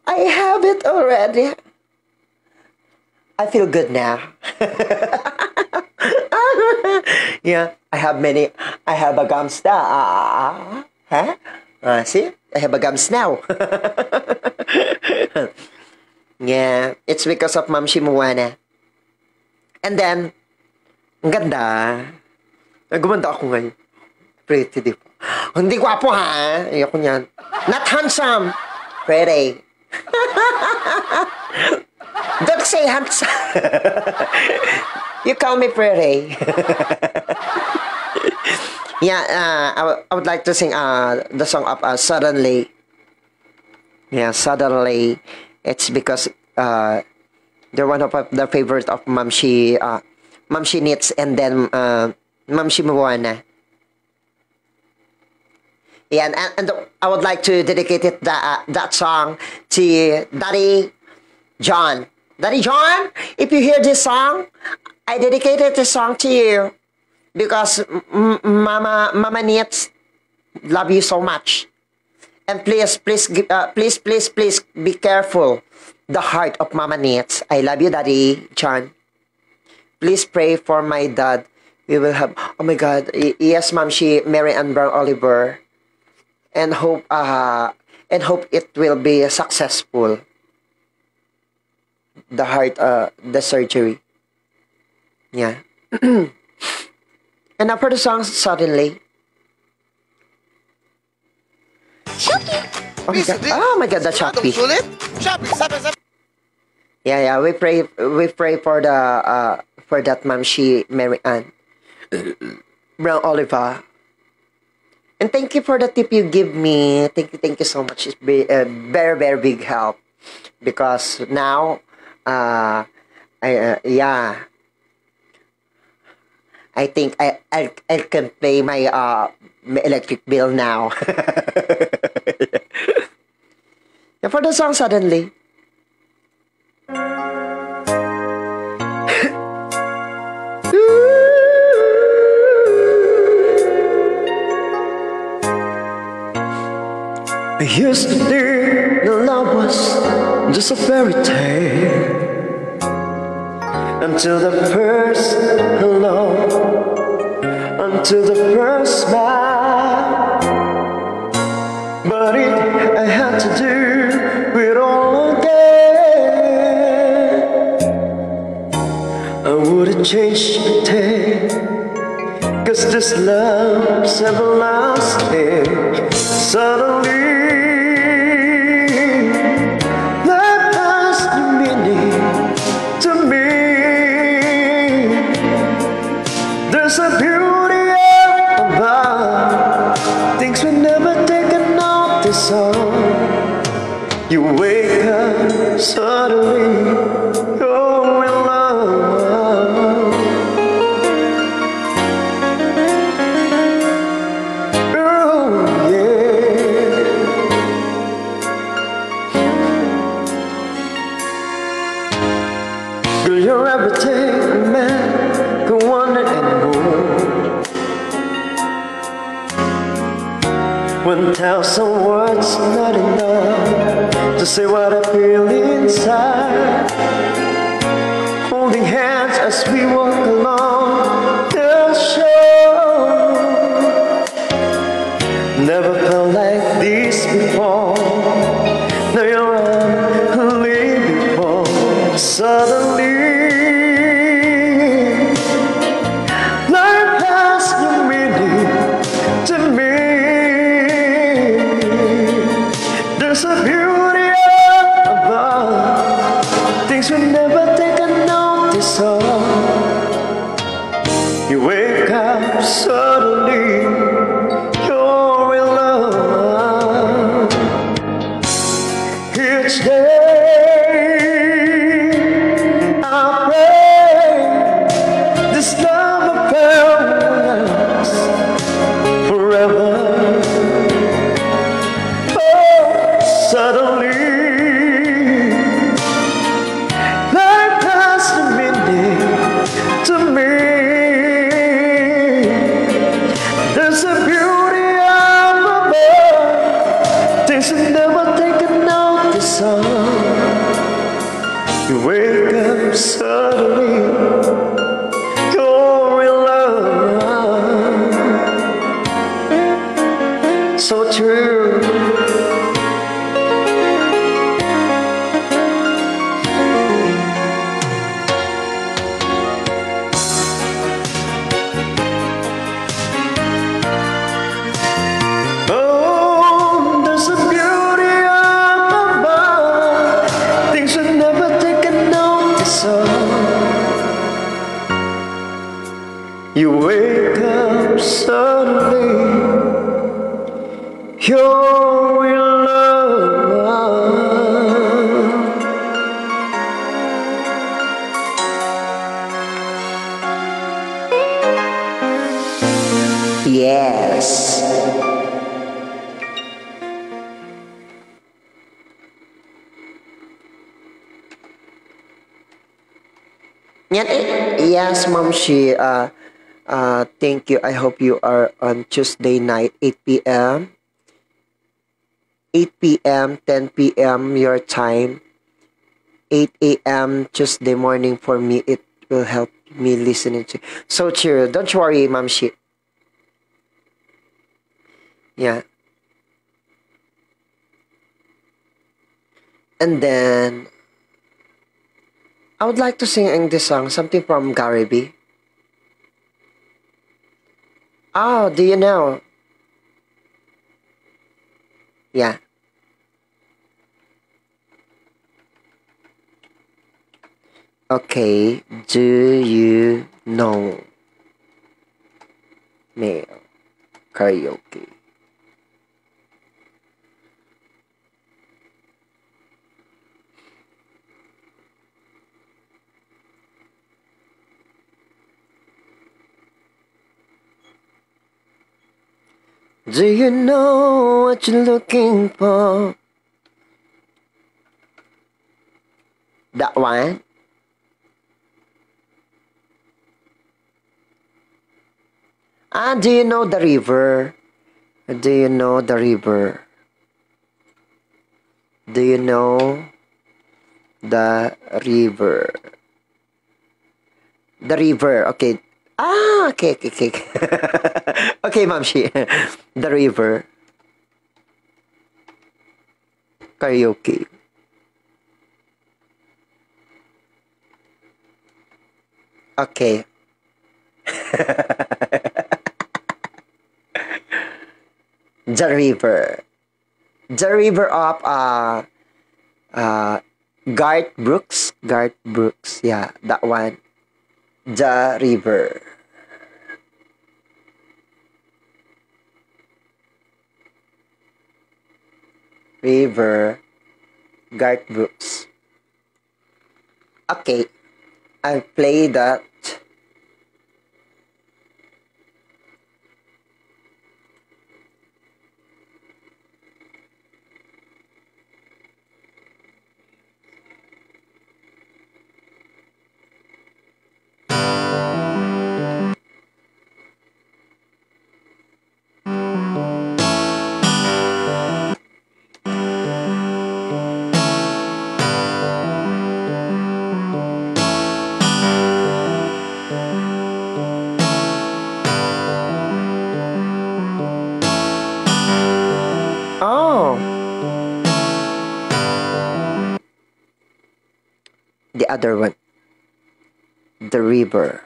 I have it already. I feel good now. yeah, I have many. I have a gums now. Ah, huh? Uh, see, I have a gums now. yeah, it's because of Ma'am Shimuana. And then, ang ganda. Gumanda ako ngayon. Pretty, di ba? Hindi gwapo ha. Ayoko niyan. Not handsome. Pretty. Don't say handsome. you call me pretty. yeah, uh, I, I would like to sing uh, the song of uh, Suddenly. Yeah, Suddenly. It's because uh, they're one of the favorite of Mamshi, uh, Mamshi Knits and then uh, Mamshi Moana. Yeah, and, and I would like to dedicate it that, uh, that song to Daddy John. Daddy John, if you hear this song, I dedicated this song to you because Mama Mama needs love you so much. And please, please, uh, please, please, please be careful. The heart of Mama needs. I love you, Daddy John. Please pray for my dad. We will have. Oh my God. Yes, Mom. She Mary Ann Brown Oliver and hope uh and hope it will be successful the heart uh the surgery yeah and now for the song suddenly. Oh my god. Oh my god the choppy Sulit? Sabi, sabi, sabi. yeah yeah we pray we pray for the uh for that mom she mary ann. Brown oliver. And thank you for the tip you give me. Thank you, thank you so much. It's be, a very, very big help. Because now, uh, I uh, yeah, I think I I, I can pay my uh electric bill now. yeah, for the song suddenly. I used to think that love was just a fairy tale Until the first hello. Until the first smile. But it I had to do it all again. I wouldn't change a thing Cause this love's everlasting Suddenly When thousand words not enough to say what I feel inside. Holding hands as we walk so Shi. Uh, uh, thank you. I hope you are on Tuesday night, 8 p.m. 8 p.m., 10 p.m. your time. 8 a.m. Tuesday morning for me. It will help me listening to. So true. Don't worry, Mom. Shi. Yeah. And then I would like to sing in this song something from Gary B. Oh, do you know? Yeah. Okay, do you know? Male karaoke. Do you know what you're looking for? That one? Ah, do you know the river? Do you know the river? Do you know the river? The river, okay. Ah, okay, okay, okay. okay, Ma'am Shi. the river. Karaoke. Okay. the river. The river of uh uh Garth Brooks. Garth Brooks. Yeah, that one. The river. River. Garth Brooks. Okay. I'll play that. Other one. The river.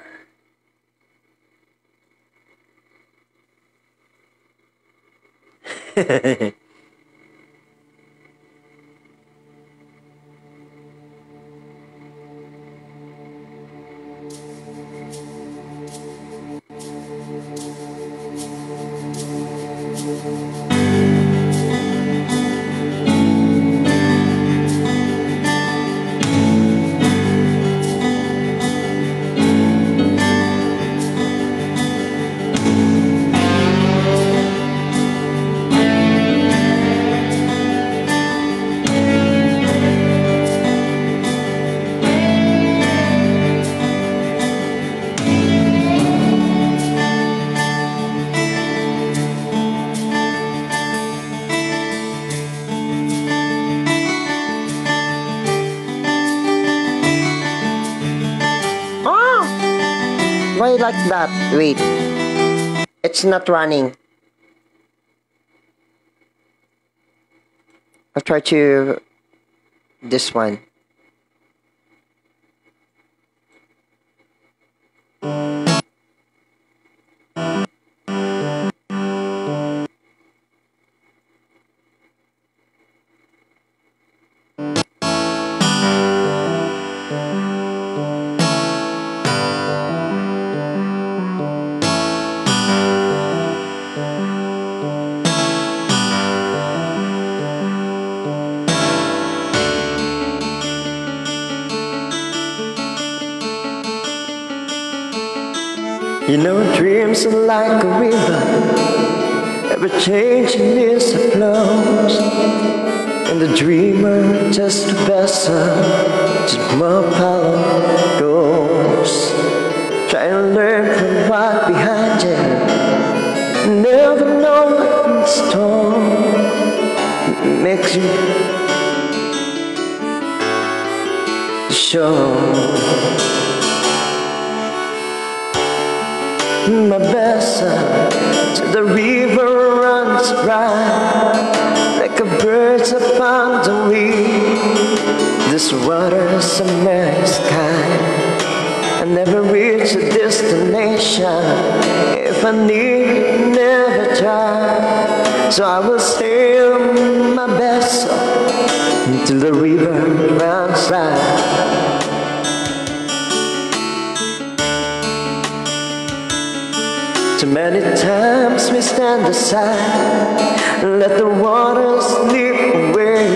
it's not running. I'll try to this one. As it flows. And the dreamer just a vessel, just more power goes. Try to learn from what behind you. Never know what in makes you sure. My vessel till the river runs dry like a bird's upon the weed. This water's a merry sky. I never reach a destination if I need never try. So I will sail my vessel till the river runs dry. Too many times we stand aside. Let the waters slip away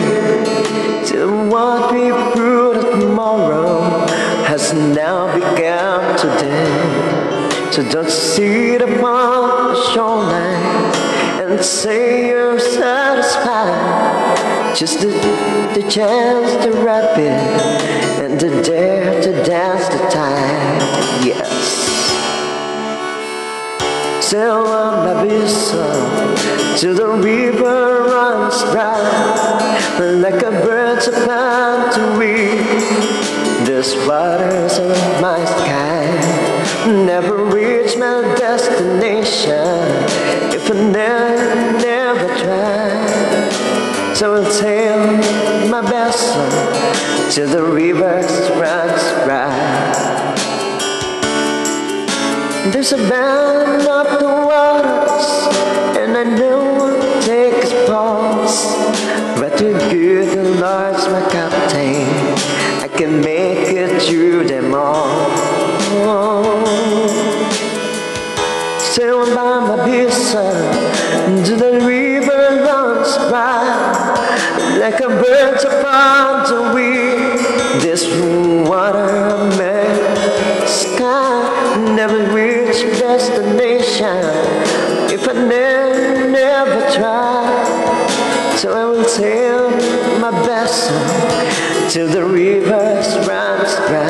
Till what we brew tomorrow Has now begun today. So don't sit upon the shoreline And say you're satisfied. Just the, the chance to rap it And the dare to dance the tide. Yes sail on my vessel uh, till the river runs dry like a bird's about to weep this waters of my sky never reach my destination if I never, never try. So I'll sail my vessel till the river runs dry there's a band up till the rivers runs dry.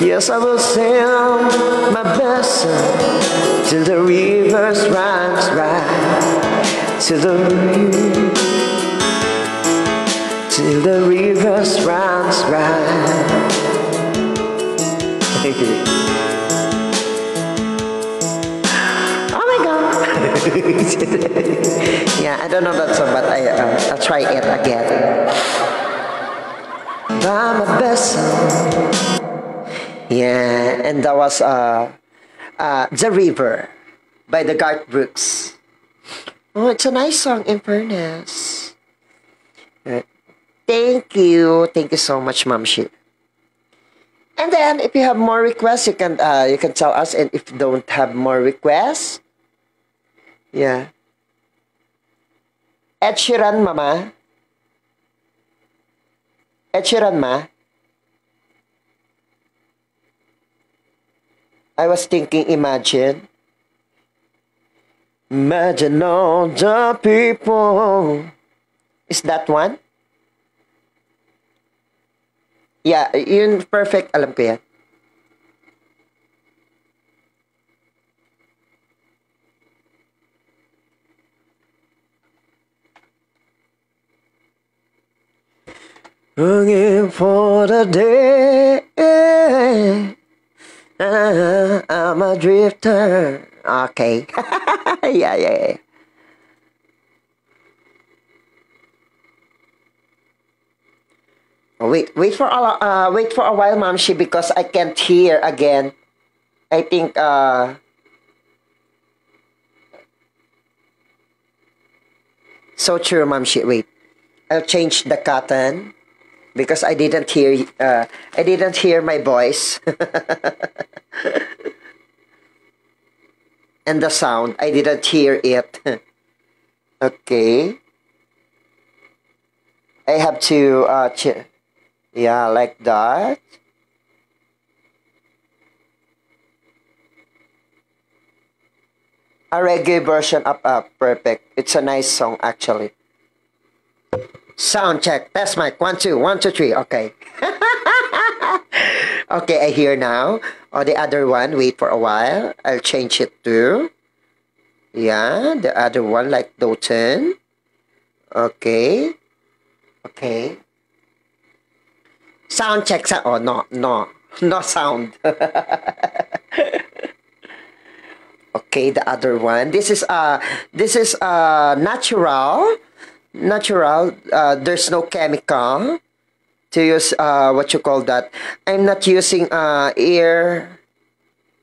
Yes, I will sail my vessel till the rivers runs dry. Till the till the rivers runs dry. oh my god! yeah, I don't know that song, but I, uh, I'll try it again. Yeah, and that was uh, uh, The River by the Garth Brooks. Oh, it's a nice song in fairness. Uh, thank you. Thank you so much, Mom. And then if you have more requests, you can uh, you can tell us. And if you don't have more requests, yeah. Ed Sheeran, Mama. Ed Sheeran, Ma. I was thinking, imagine. Imagine all the people. Is that one? Yeah, yun perfect. Alam ko yan. Looking for the day. I, I'm a drifter. Okay. yeah, yeah. Wait, wait for a uh, wait for a while, Mom. She because I can't hear again. I think uh. So true, Mom. She wait. I'll change the cotton because I didn't hear uh, I didn't hear my voice. and the sound, I didn't hear it. okay. I have to uh yeah, like that. A reggae version of uh, perfect. It's a nice song actually. Sound check. Test mic. One, two, one, two, three. Okay. okay, I hear now. Or the other one, wait for a while. I'll change it to. Yeah, the other one like Doten. Okay. Okay. Sound check. Sound. Oh, no, no. No sound. okay, the other one. This is uh this is uh natural natural. Uh, there's no chemical to use uh, what you call that. I'm not using uh, ear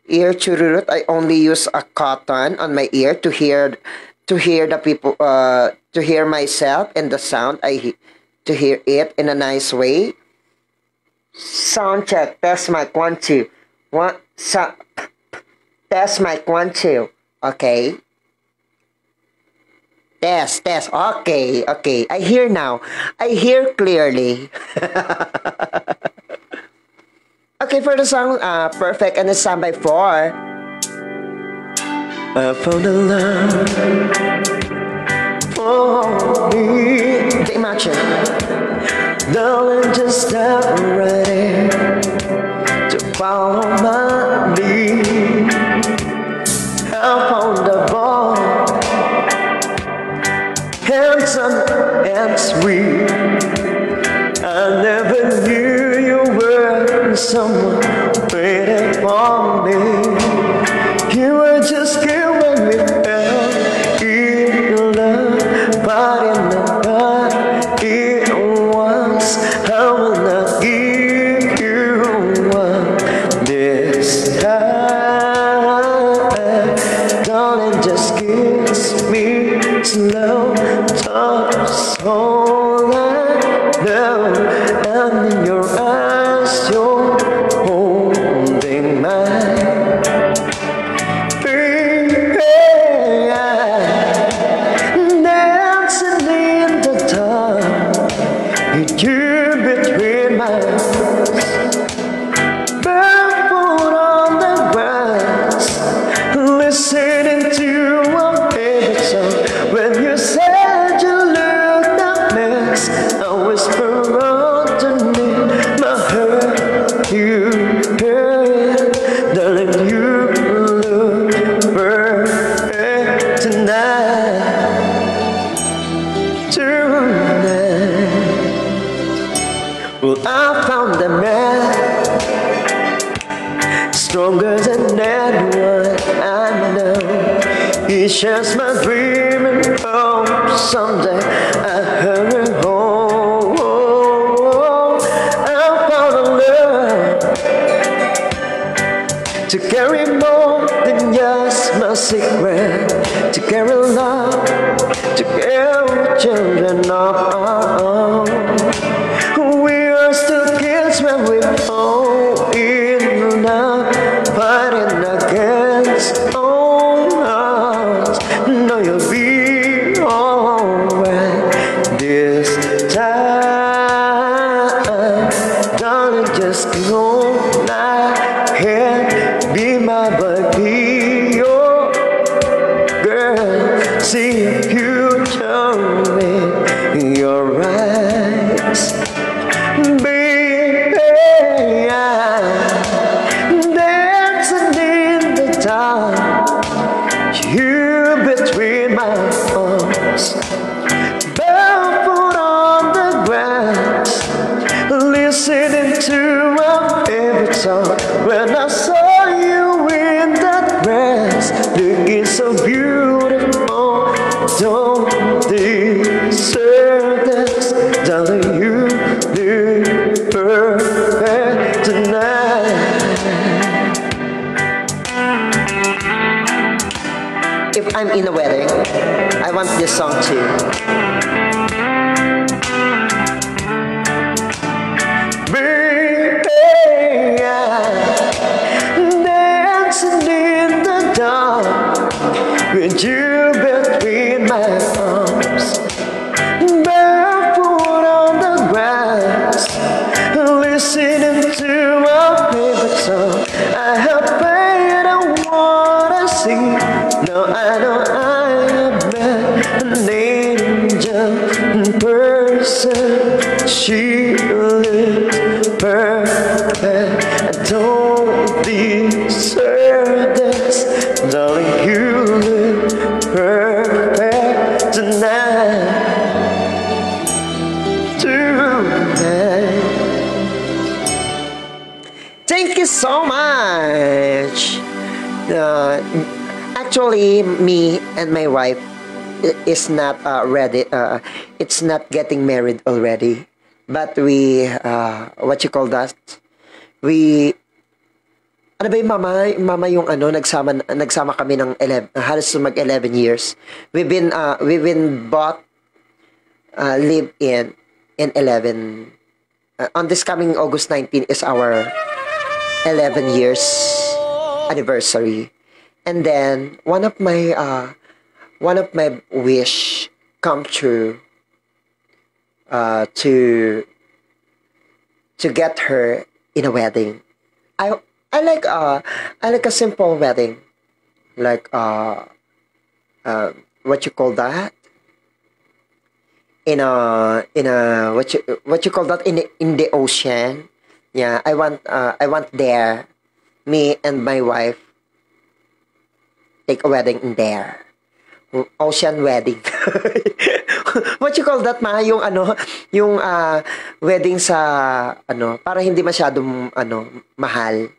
ear chururut. I only use a cotton on my ear to hear to hear the people uh, to hear myself and the sound. I to hear it in a nice way. Sound check. Test mic one one two one. So, test mic one two. Okay. Test, test. Okay, okay. I hear now. I hear clearly. okay, for the song, uh, perfect, and it's sung by four. I found a love for me. Okay, imagine. Darling, just step right in to follow my handsome and sweet. I never knew you were someone waiting for me. Hope with actually, me and my wife is not uh, ready. Uh, it's not getting married already, but we uh, what you call that? We ano ba yung mama, mama yung ano, nagsama, nagsama kami ng 11, halos mag 11 years. We've been, uh, we've been bought, uh, live in, in 11, uh, on this coming August 19 is our 11 years anniversary. And then, one of my, uh, one of my wish come true, uh, to, to get her in a wedding. I, I like, uh, I like a simple wedding. Like, uh, uh, what you call that? in a in a what you what you call that in the, in the ocean yeah i want uh, i want there me and my wife take a wedding in there ocean wedding what you call that ma yung ano yung uh, wedding sa ano para hindi masyadong ano mahal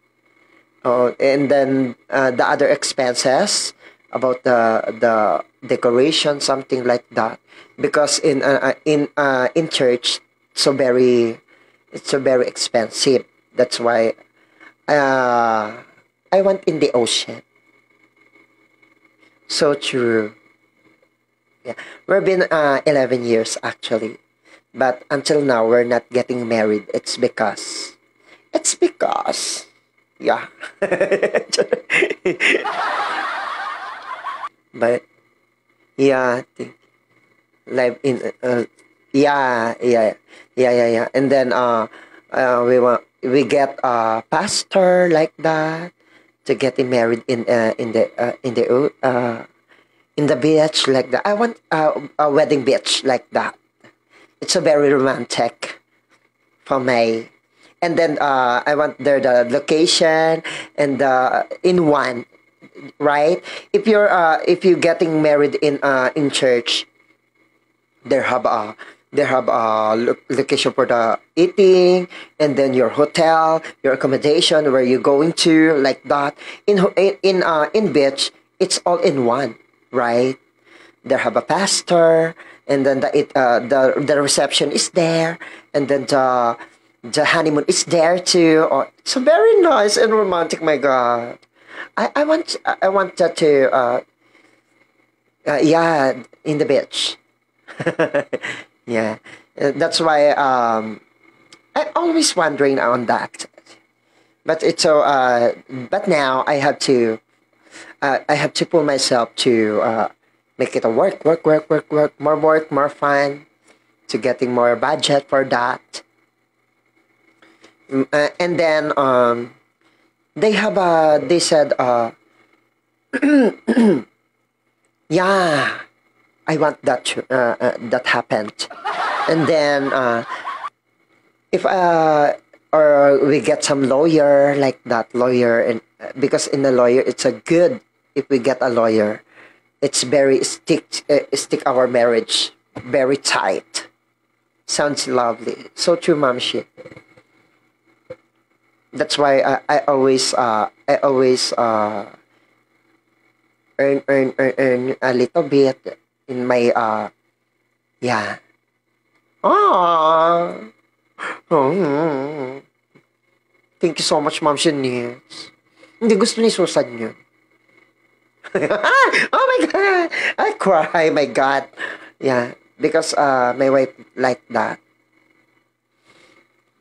Oh, and then uh, the other expenses about the the decoration, something like that. Because in uh, in uh, in church, so very, it's so very expensive. That's why, uh, I went in the ocean. So true. Yeah, we've been uh, eleven years actually, but until now we're not getting married. It's because, it's because. Yeah. but yeah, like in uh, yeah, yeah, yeah, yeah, yeah. And then uh, uh we want we get a pastor like that to getting married in uh, in the uh, in the uh in the beach like that. I want uh, a wedding beach like that. It's a very romantic for me and then uh, I want there the location and uh, in one, right? If you're uh, if you're getting married in uh, in church, there have a there have a location for the eating and then your hotel, your accommodation, where you're going to, like that. In in in, uh, in beach, it's all in one, right? There have a pastor, and then the it uh, the the reception is there, and then the the honeymoon is there too. Oh, it's very nice and romantic. My God, I, I want I want that to uh, uh yeah in the beach. yeah, Uh, that's why um I always wondering on that, but it's so uh but now I have to uh, I have to pull myself to uh make it a work work work work work more work more fun to getting more budget for that. Mm, uh, and then um, they have a. they said uh, yeah I want that to, uh, uh, that happened. And then uh, if uh, or we get some lawyer like that lawyer and because in the lawyer it's a good if we get a lawyer it's very stick uh, stick our marriage very tight. Sounds lovely. So true mom that's why I, I always uh I always uh earn, earn earn earn a little bit in my uh yeah ah oh. thank you so much ma'am Shanice hindi gusto ni Susan yun oh my god, I cry. My God, yeah, because uh, my wife like that.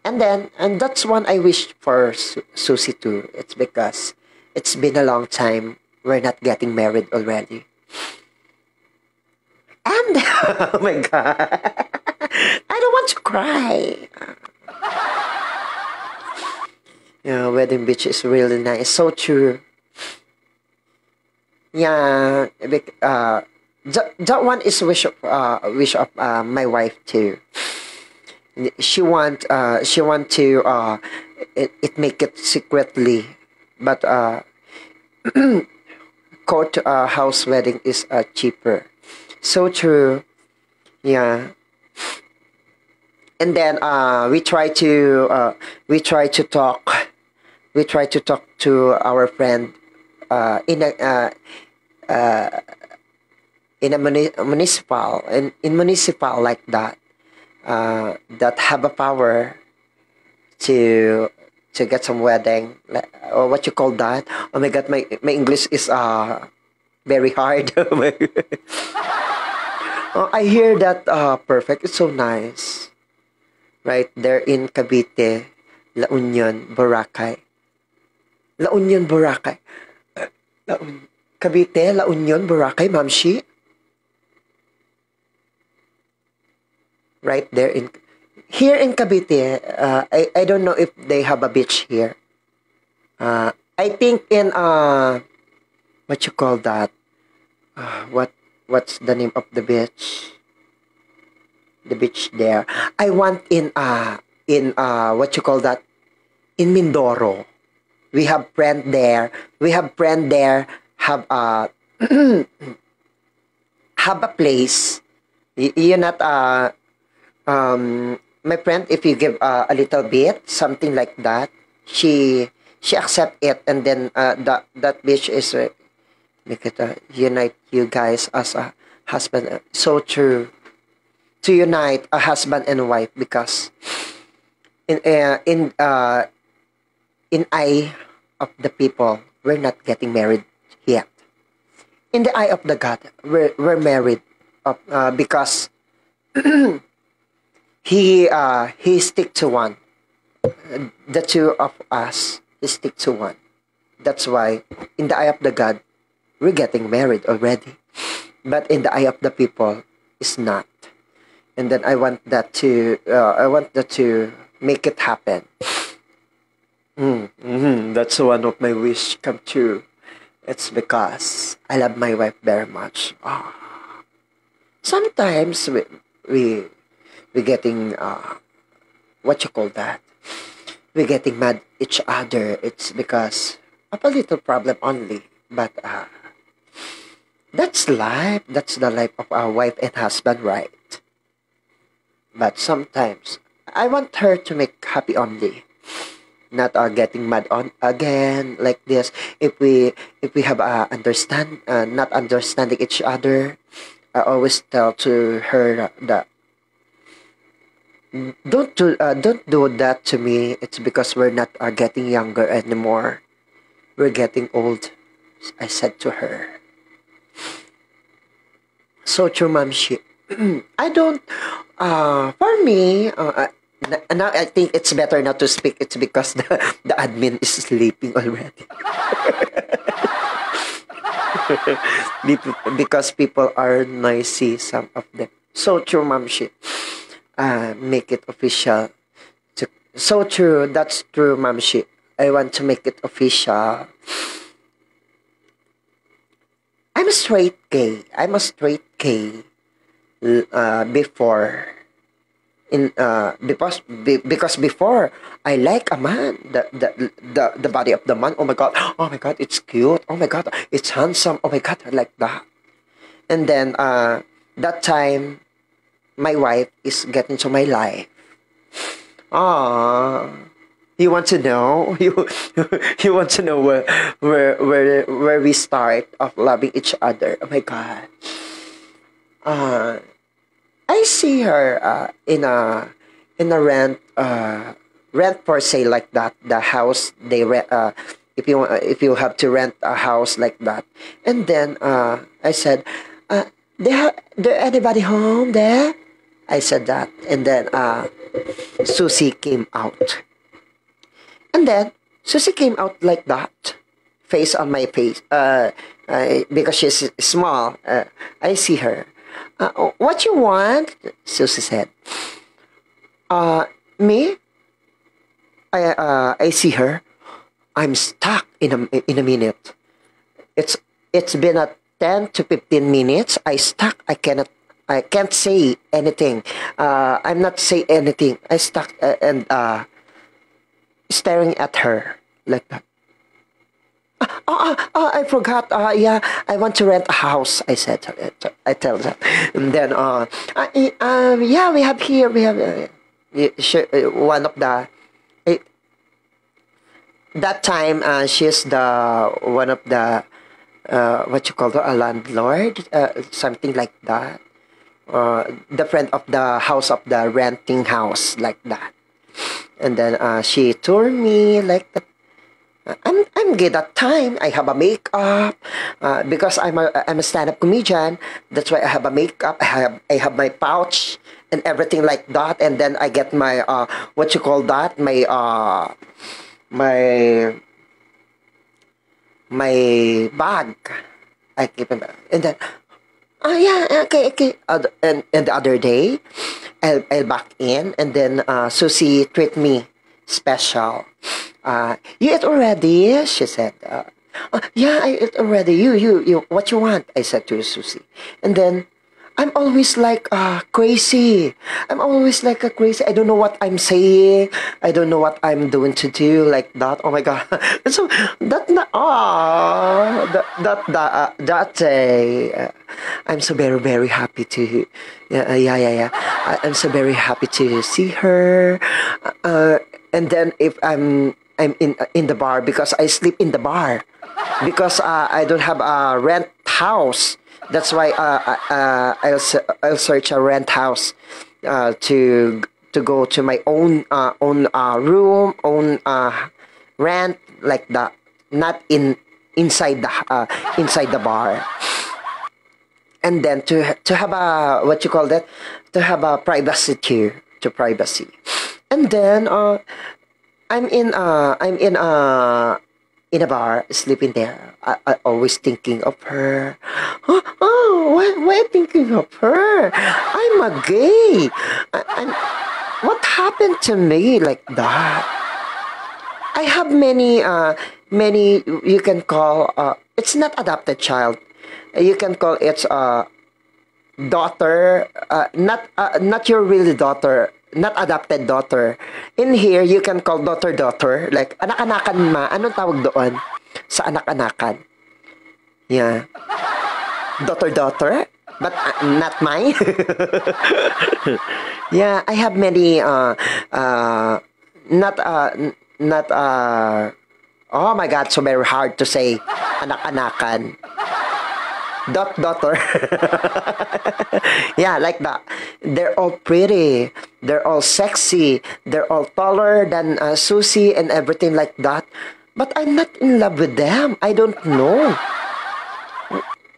And then, and that's one I wish for Su- Susie too. It's because it's been a long time. We're not getting married already. And oh my god, I don't want to cry. Yeah, wedding beach is really nice. So true. Yeah, uh, that, that one is wish of uh, wish of uh, my wife too. She want uh, she want to uh, it, it make it secretly, but uh, court uh, house wedding is uh, cheaper. So true. Yeah. And then uh, we try to uh, we try to talk we try to talk to our friend uh, in a uh, uh, in a muni- municipal in, in municipal like that uh, that have a power to to get some wedding or what you call that oh my god my my english is uh very hard oh, i hear that uh perfect. It's so nice. Right there in cavite la union boracay. La union boracay. Uh, la Un- cavite la union boracay mamshi right there in here in Cavite, uh, I, I don't know if they have a beach here. Uh, I think in uh what you call that? Uh, what what's the name of the beach? The beach there. I want in uh in uh what you call that? In Mindoro. We have friend there. We have friend there. Have uh have a place. Y- you not uh um my friend if you give uh, a little bit something like that she she accept it and then uh, that that bitch is uh, make it uh, unite you guys as a husband uh, so true to unite a husband and wife because in uh, in uh, in eye of the people we're not getting married yet. In the eye of the god we're, we're married of, uh, because he uh he stick to one. The two of us he stick to one. That's why in the eye of the god we're getting married already but in the eye of the people it's not. And then i want that to uh, i want that to make it happen. Mm, hmm that's one of my wish come true. It's because i love my wife very much. Ah. sometimes we we we getting uh what you call that? We getting mad each other. It's because of a little problem only but uh that's life. That's the life of our wife and husband right? But sometimes i want her to make happy only. Not uh, getting mad on again like this. If we if we have uh, understand uh, not understanding each other i always tell to her that don't do uh, don't do that to me. It's because we're not uh, getting younger anymore. We're getting old i said to her so true mom she i don't uh for me uh, now i think it's better not to speak it's because the, the admin is sleeping already because people are noisy some of them so true mom she uh, make it official. So true, that's true, Mamshi. I want to make it official. I'm a straight gay. I'm a straight gay. Uh, before, in uh, because be, because before I like a man, the, the the the body of the man. Oh my god! Oh my god! It's cute. Oh my god! It's handsome. Oh my god! I like that. And then uh, that time my wife is getting to my life. Ah, you want to know? You you want to know where where where where we start of loving each other? Oh my god. Uh, I see her uh, in a in a rent uh, rent for sale like that. The house they rent uh, if you uh, if you have to rent a house like that. And then uh, I said, uh, there there anybody home there? I said that, and then uh, Susie came out, and then Susie came out like that, face on my face, uh, because she's small. Uh, I see her. Uh, what you want? Susie said. Uh, me? I uh, I see her. I'm stuck in a in a minute. It's it's been a ten to fifteen minutes. I stuck. I cannot. I can't say anything. Uh, I'm not say anything. I stuck uh, and uh, staring at her like that. Ah, ah, ah, I forgot. Uh, yeah, I want to rent a house. I said. I tell them, and then uh, uh, um, yeah, we have here. We have uh, uh, one of the. Uh, that time, uh, she's the one of the uh, what you call it, a landlord, uh, something like that. Uh, the friend of the house of the renting house, like that. And then uh, she told me like that. I'm I'm good at time. I have a makeup uh, because I'm a I'm a stand up comedian. That's why I have a makeup. I have I have my pouch and everything like that. And then I get my uh what you call that my uh my my bag. I keep it and then oh yeah okay okay. Uh, and and the other day I'll, I'll back in and then uh, Susie treat me special. Uh, you ate already? She said uh, uh, yeah I ate already. You you you what you want? I said to Susie. And then I'm always like uh, crazy. I'm always like a crazy. I don't know what I'm saying. I don't know what I'm doing to do like that. Oh my god. So that na ah that that that uh, that day, uh, I'm so very very happy to yeah uh, yeah yeah yeah. I, I'm so very happy to see her. Uh, and then if I'm I'm in in the bar because I sleep in the bar because uh, I don't have a rent house. That's why uh, uh, I'll I'll search a rent house uh, to to go to my own uh, own uh, room, own uh, rent like that. Not in inside the uh, inside the bar. And then to to have a what you call that to have a privacy to to privacy. And then uh, I'm in uh I'm in uh in a bar, sleeping there. I, I always thinking of her. Oh, oh why, why thinking of her? I'm a gay. I'm, what happened to me like that? I have many, uh, many, you can call, uh, it's not adopted child. You can call it, uh, daughter, uh, not, uh, not your real daughter, not adopted daughter. In here, you can call daughter daughter. Like, anak-anakan ma. Anong tawag doon? Sa anak-anakan. Yeah. Daughter daughter? But uh, not mine. yeah, I have many uh uh not uh not uh oh my god, so very hard to say anak-anakan dot daughter. yeah, like that. They're all pretty. They're all sexy. They're all taller than uh, Susie and everything like that. But I'm not in love with them. I don't know.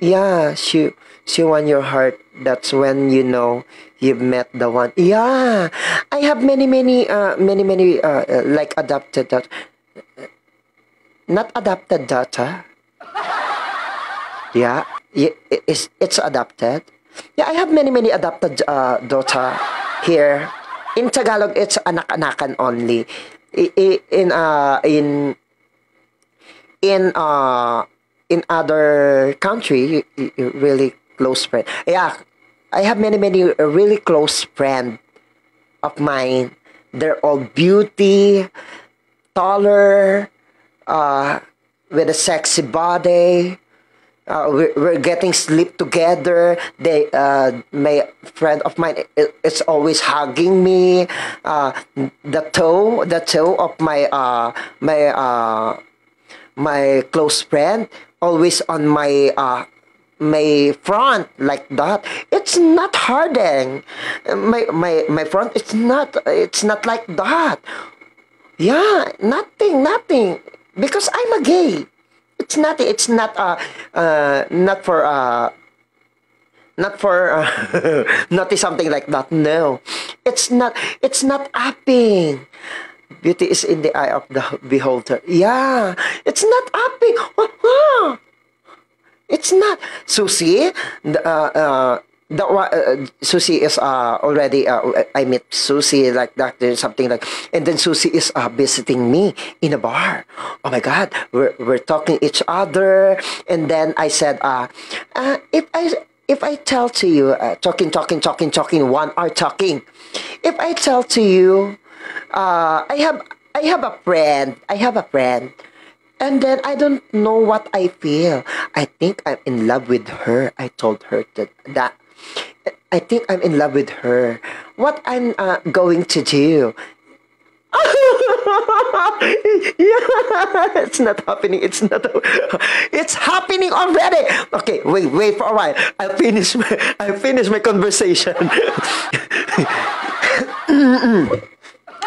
Yeah, she she won your heart. That's when you know you've met the one. Yeah, I have many many uh many many uh, uh like adopted that. Not adopted daughter. Yeah, it's it's adopted. Yeah, I have many many adopted uh, daughter here. In Tagalog, it's anak-anakan only. In uh in in uh in other country, really close friend. Yeah, I have many many really close friend of mine. They're all beauty, taller, uh, with a sexy body uh, we're, we're getting sleep together. They, uh, my friend of mine is always hugging me. Uh, the toe, the toe of my uh, my uh, my close friend always on my uh, my front like that. It's not hardening. My my my front. It's not. It's not like that. Yeah, nothing, nothing. because I'm a gay. It's not. It's not. Uh, uh, not for. Uh, not for. Uh, not something like that. No, it's not. It's not upping. Beauty is in the eye of the beholder. Yeah, it's not upping. It's not. Susie, the, uh, uh, the, uh, Susie is uh, already, uh, I met Susie like that, there's something like, and then Susie is uh, visiting me in a bar. Oh my God, we're, we're talking each other. And then I said, uh, uh, if I, if I tell to you, uh, talking, talking, talking, talking, one hour talking, if I tell to you, uh, I have, I have a friend, I have a friend, and then I don't know what I feel. I think I'm in love with her. I told her that, that I think I'm in love with her. What I'm uh, going to do? yeah, it's not happening. It's not. It's happening already. Okay, wait, wait for a while. I'll finish. My, I'll finish my conversation.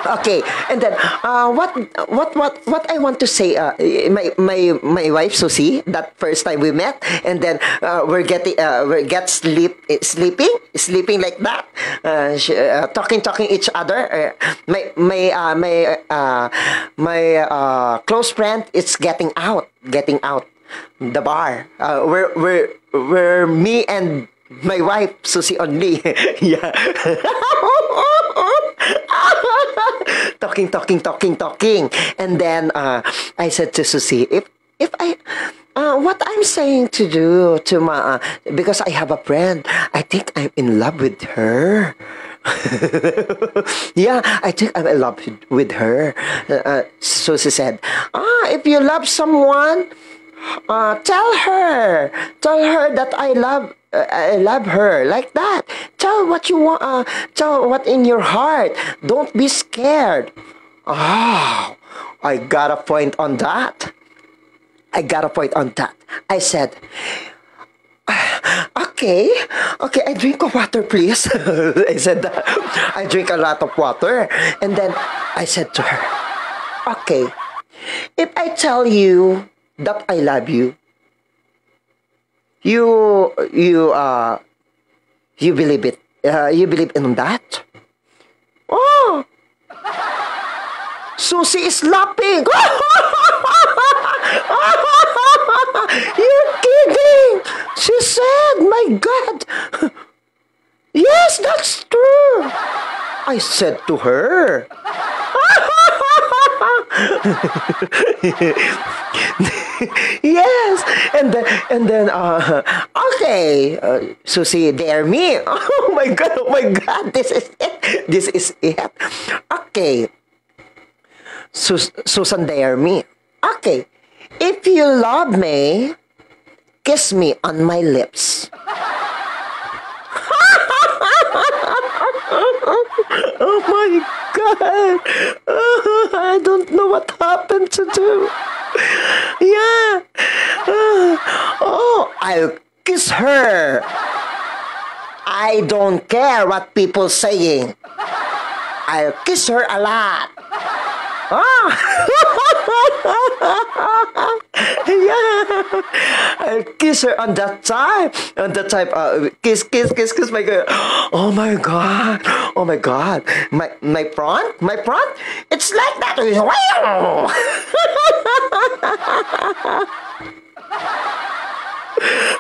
Okay, and then uh, what what what what I want to say, uh, my my my wife Susie, that first time we met, and then uh, we're getting uh, we get sleep sleeping sleeping like that, uh, sh- uh, talking talking each other. Uh, my my uh, my uh, my uh, close friend is getting out getting out the bar. Uh, we're we're we're me and my wife Susie only. yeah. talking, talking, talking, talking. And then uh, I said to Susie, if if I uh, what I'm saying to do to my uh, because I have a friend, I think I'm in love with her. yeah, I think I'm in love with her. Uh, uh, so she said, ah, if you love someone, uh, tell her, tell her that I love, uh, I love her like that. Tell what you want. Uh, tell what in your heart. Don't be scared. Oh, I got a point on that. I got a point on that. I said, okay, okay, I drink of water, please. I said that. I drink a lot of water. And then I said to her, okay, if I tell you that I love you, you, you, uh, you believe it. Uh, you believe in that? Oh! Susie is laughing. You're kidding. She said, my God. Yes, that's true. I said to her. yes, and then and then uh, okay, uh, Susie, dare me. Oh my god, oh my god, this is it. This is it. Okay, Sus- Susan, dare me. Okay, if you love me, kiss me on my lips. oh my god! I don't know what happened to do. Yeah. oh, I'll kiss her. I don't care what people saying. I'll kiss her a lot. Ah! yeah. I'll kiss her on that time. On that time, uh, kiss, kiss, kiss, kiss my girl. Oh my god. Oh my god. My my front? My front? It's like that.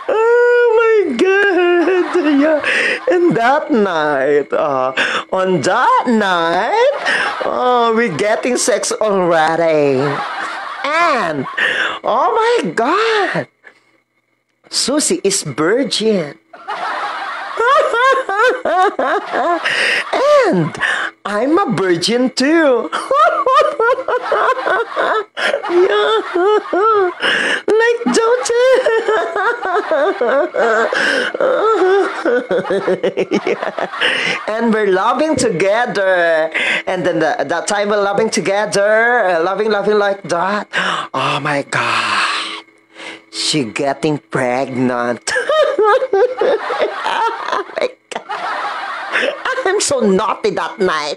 Oh my god! Yeah. And that night, uh, on that night, oh, we're getting sex already. And, oh my god! Susie is virgin. and I'm a virgin too. yeah. Like don't yeah. And we're loving together. And then the, that time we're loving together, uh, loving, loving like that. Oh my God. She getting pregnant. oh my God. I'm so naughty that night.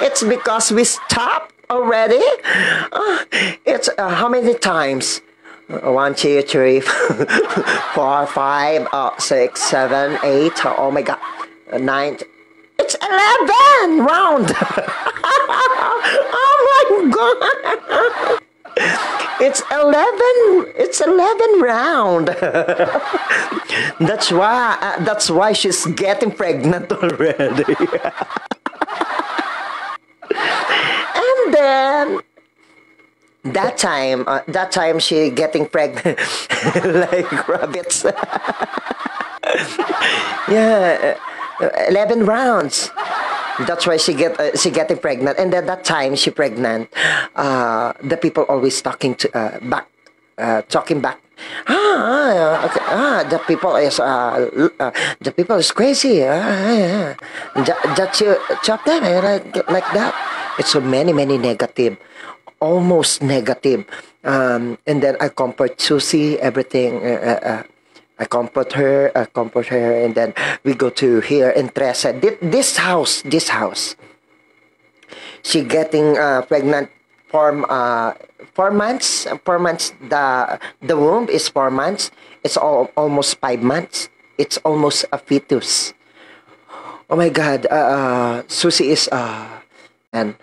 It's because we stopped already? Uh, it's uh, how many times? Uh, One, two, three, four, five, uh, six, seven, eight. Oh my god, Uh, nine. It's eleven round. oh my god. It's 11 it's 11 round. That's why uh, that's why she's getting pregnant already. And then that time uh, that time she getting pregnant like rabbits. Yeah uh, 11 rounds that's why she get uh, she getting pregnant. And at that time she pregnant. Uh, the people always talking to uh, back uh, talking back. Ah, okay. ah the people is uh, uh, the people is crazy. Ah, yeah. that, that you chop them eh, like, like that. It's so many many negative. Almost negative. Um, and then I comfort Susie everything uh, uh, uh, I comfort her, I comfort her, and then we go to here in Tresa. Thi- This house, this house. She getting uh, pregnant for uh, four months. Four months. The the womb is four months. It's all, almost five months. It's almost a fetus. Oh my God. Uh, uh, Susie is uh, and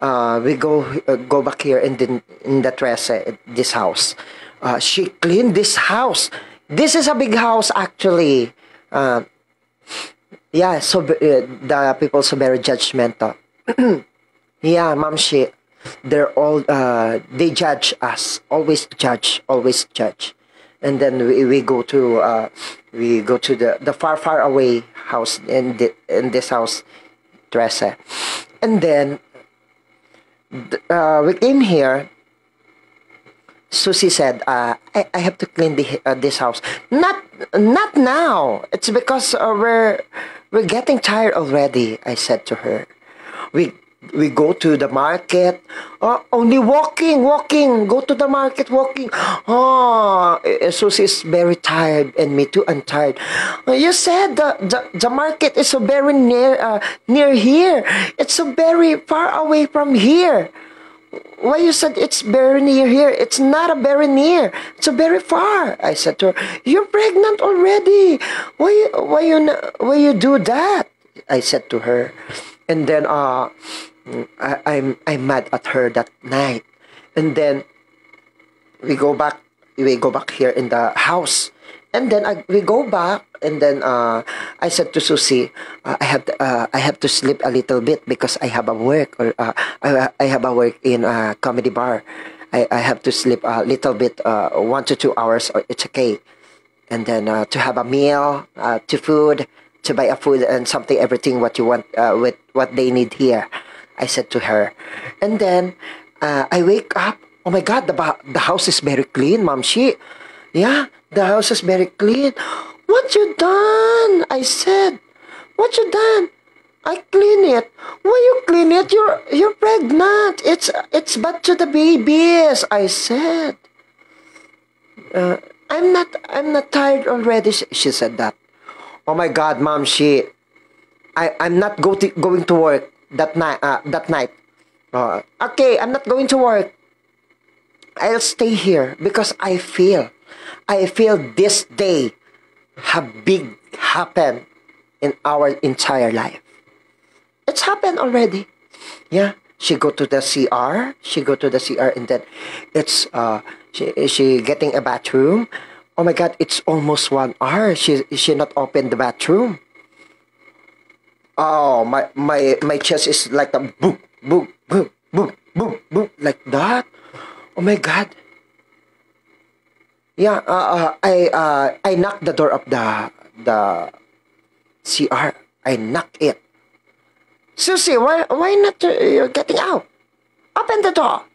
uh, we go uh, go back here in the in the Tresa, this house. Uh, she cleaned this house. This is a big house actually. Uh, yeah, so uh, the people so very judgmental. yeah, mom, she, they're all uh, they judge us. Always judge, always judge. And then we, we go to uh, we go to the, the far far away house in the, in this house, Teresa. And then uh, we came here Susie said, uh, I, I have to clean the, uh, this house. Not not now. It's because uh, we're we're getting tired already. I said to her. We we go to the market. Uh, only walking, walking. Go to the market, walking. Oh, eh, Susie is very tired, and me too. I'm tired. Uh, You said the, the, the market is so very near uh, near here. It's so very far away from here. Why you said it's very near here? It's not a very near. It's a very far. I said to her, "You're pregnant already. Why you why you why you do that?" I said to her, and then uh, I, I'm I'm mad at her that night, and then we go back we go back here in the house and then I, we go back and then uh, I said to Susie uh, I have to, uh, I have to sleep a little bit because I have a work or uh, I, I have a work in a comedy bar. I, I have to sleep a little bit uh, one to two hours or it's okay. And then uh, to have a meal uh, to food to buy a food and something everything what you want uh, with what they need here. I said to her. And then uh, I wake up. Oh my god the, the house is very clean mom she yeah the house is very clean what you done I said what you done I clean it. Why you clean it? You're you're pregnant. It's it's bad to the babies. I said. Uh, I'm not I'm not tired already. She, said that. Oh my God, mom. She, I I'm not go to, going to work that night. Uh, that night. Uh, okay, I'm not going to work. I'll stay here because I feel, I feel this day, have big happen in our entire life. It's happened already. Yeah. She go to the CR. She go to the CR and then it's uh she she getting a bathroom. Oh my god, it's almost one hour. She she not open the bathroom. Oh my my my chest is like a boom boom boom boom boom boom like that. Oh my god. Yeah, uh, uh, I uh, I knocked the door of the the CR. I knocked it. Susie, why why not you're getting out? Open the door.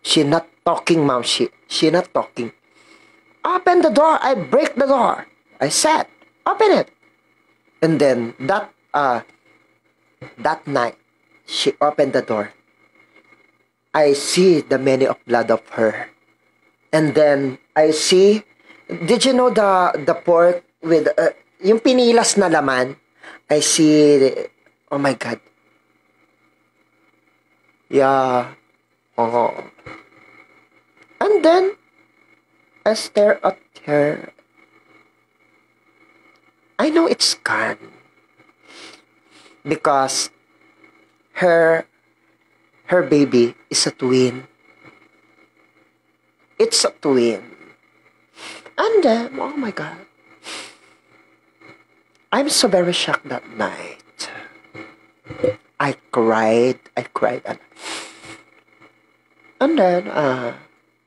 She not talking, mom. She she not talking. Open the door. I break the door. I said, open it. And then that uh that night, she opened the door. I see the many of blood of her. And then I see, did you know the the pork with uh, yung pinilas na laman? I see, oh my God. Yeah, Oh. And then I stare at her. I know it's gone. Because her her baby is a twin. It's a twin. And then, oh my god. I'm so very shocked that night. I cried. I cried. And, and then, uh,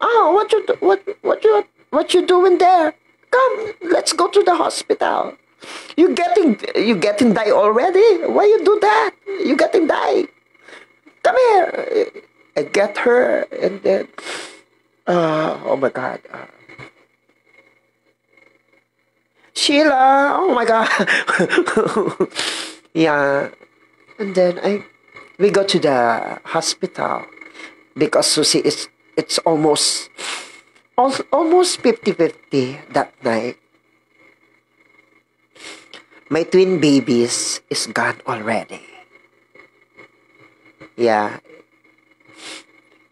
oh, what you, do, what, what you, what you doing there? Come, let's go to the hospital. You getting, you getting die already? Why you do that? You getting die? Come here. I get her, and then, uh, oh my God. Uh, Sheila, oh my god. yeah. And then I we go to the hospital because Susie is it's almost almost 50-50 that night. My twin babies is gone already. Yeah.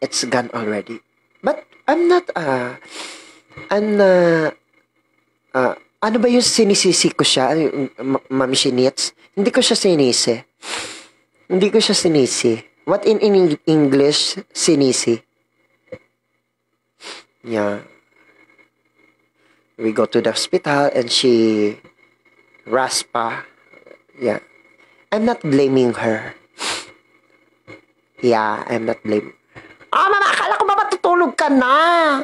It's gone already. But I'm not uh I'm uh, uh ano ba yung sinisisi ko siya, Ma'am Shinitz? Hindi ko siya sinisi. Hindi ko siya sinisi. What in, in English, sinisi? Yeah. We go to the hospital and she raspa. Yeah. I'm not blaming her. Yeah, I'm not blaming. Ah, mama, akala ko ba matutulog ka na?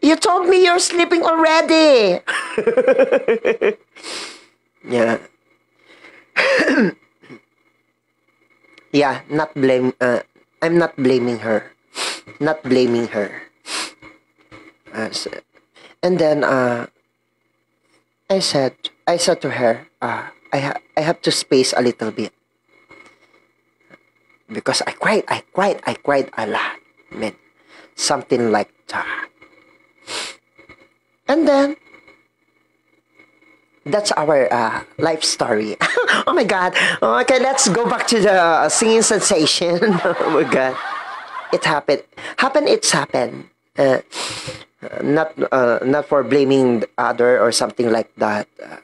You told me you're sleeping already. yeah. yeah, not blame uh, I'm not blaming her. Not blaming her. And then uh I said I said to her, uh, I ha- I have to space a little bit. Because I cried, I cried, I cried a lot. Man, something like that. And then, that's our uh, life story. oh my God. Okay, let's go back to the singing sensation. oh my God. It happened. Happened, it's happened. Uh, not, uh, not for blaming the other or something like that. Uh,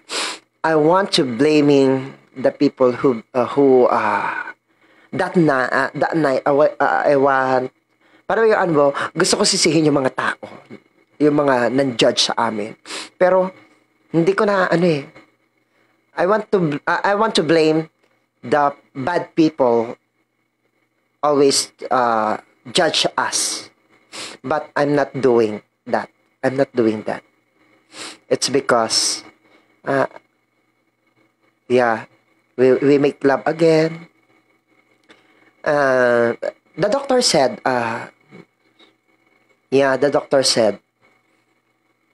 I want to blaming the people who, uh, who, uh, that uh, that night, uh, I want, parang yung ano, gusto ko sisihin yung mga tao yung mga nan-judge sa amin. Pero hindi ko na ano eh. I want to uh, I want to blame the bad people always uh, judge us. But I'm not doing that. I'm not doing that. It's because uh, yeah, we we make love again. Uh, the doctor said uh, yeah, the doctor said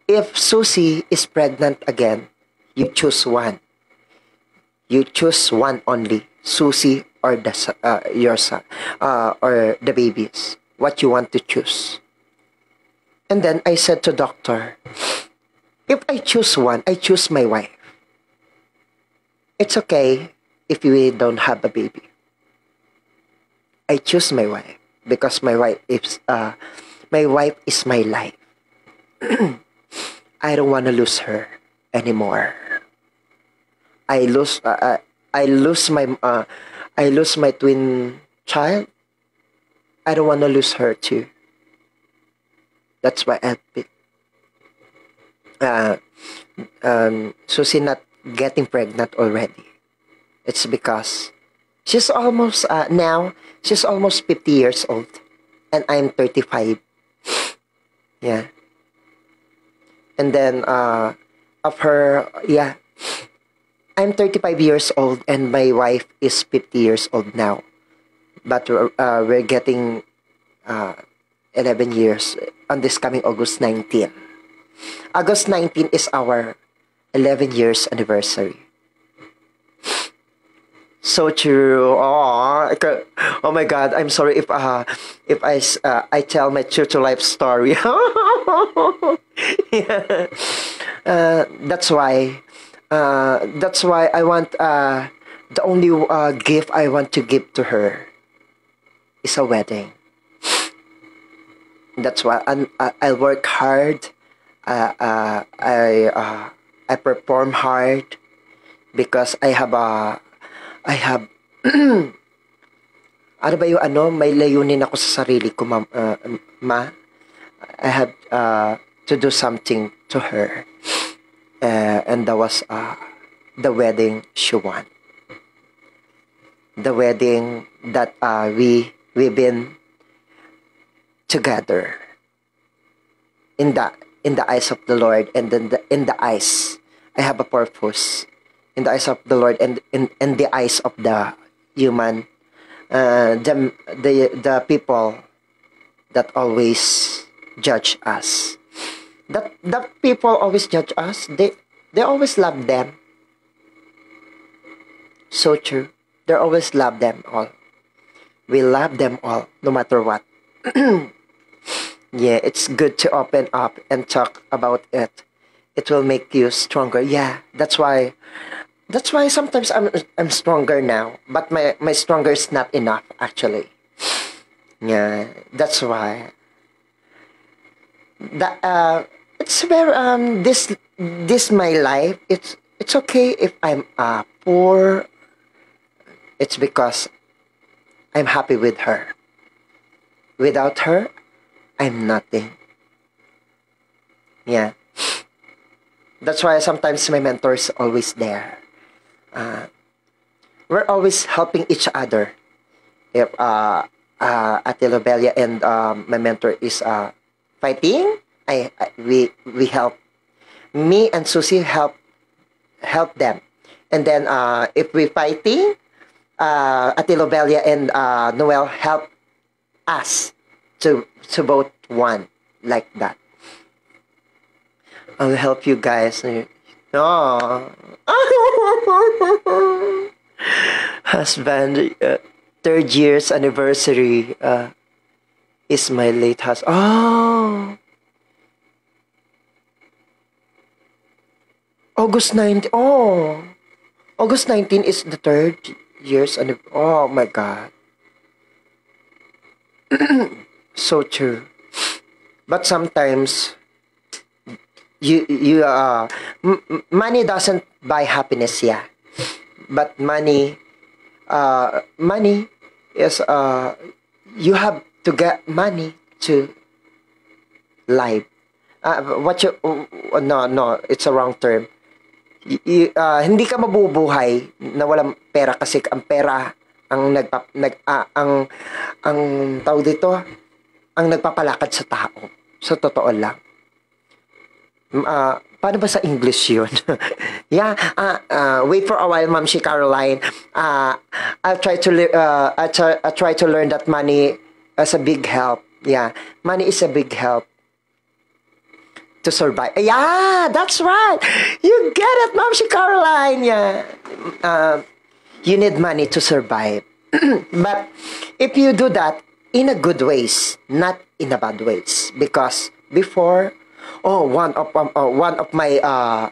if Susie is pregnant again, you choose one. You choose one only, Susie or the uh, your son uh, or the babies. What you want to choose. And then I said to doctor, if I choose one, I choose my wife. It's okay if we don't have a baby. I choose my wife because my wife is uh, my wife is my life. I don't want to lose her anymore. I lose uh, uh, I lose my uh, I lose my twin child. I don't want to lose her too. That's why I. Uh, um, Susie not getting pregnant already. It's because she's almost uh, now she's almost 50 years old and I'm 35. Yeah. And then uh, of her yeah. I'm 35 years old and my wife is 50 years old now. But uh, we're getting uh, 11 years on this coming august 19 august 19 is our 11 years anniversary so true. Oh, oh my God! I'm sorry if uh if I uh, I tell my true to life story. yeah. Uh, that's why. Uh, that's why I want uh the only uh, gift I want to give to her is a wedding. that's why and I, I'll work hard. Uh, uh, I uh, I perform hard because I have a I have ano ba yung ano may layunin ako sa sarili ko ma, uh, ma? I have uh, to do something to her. Uh, and that was uh, the wedding she won. The wedding that uh, we we've been together. In the in the eyes of the Lord and then the, in the eyes. I have a purpose in the eyes of the Lord and in, in the eyes of the human uh, the, the the people that always judge us. That the people always judge us. They they always love them. So true. They always love them all. We love them all no matter what. Yeah it's good to open up and talk about it. It will make you stronger. Yeah that's why that's why sometimes i'm i'm stronger now but my my stronger is not enough actually. Yeah that's why. That uh it's very um this this my life it's it's okay if i'm uh poor. It's because i'm happy with her. Without her i'm nothing. Yeah. That's why sometimes my mentor is always there uh, we're always helping each other. If uh uh Ate Lobelia and um, my mentor is uh fighting I, I we we help. Me and Susie help help them. And then uh if we fighting uh Ate Lobelia and uh Noel help us to to both one like that. I'll help you guys oh husband uh, third year's anniversary uh, is my late husband oh. August 19 oh. August 19 is the third year's anniversary oh my god. So true. But sometimes you you uh money doesn't buy happiness yeah. But money uh money is uh you have to get money to live. Uh, what you uh, no no it's a wrong term. Y- uh, hindi ka mabubuhay na walang pera kasi ang pera ang nagpa, nag ah, ang ang tawag dito ang nagpapalakad sa tao. Sa totoo lang Ah, paano ba sa English yun? yeah, uh, uh, wait for a while, Ma'am si Caroline. Uh, I'll try to uh, I try, I try to learn that money is a big help. Yeah, money is a big help to survive. Yeah, that's right. You get it, Ma'am si Caroline. Yeah, uh, you need money to survive. but if you do that in a good ways, not in a bad ways, because before oh one of um, uh, one of my uh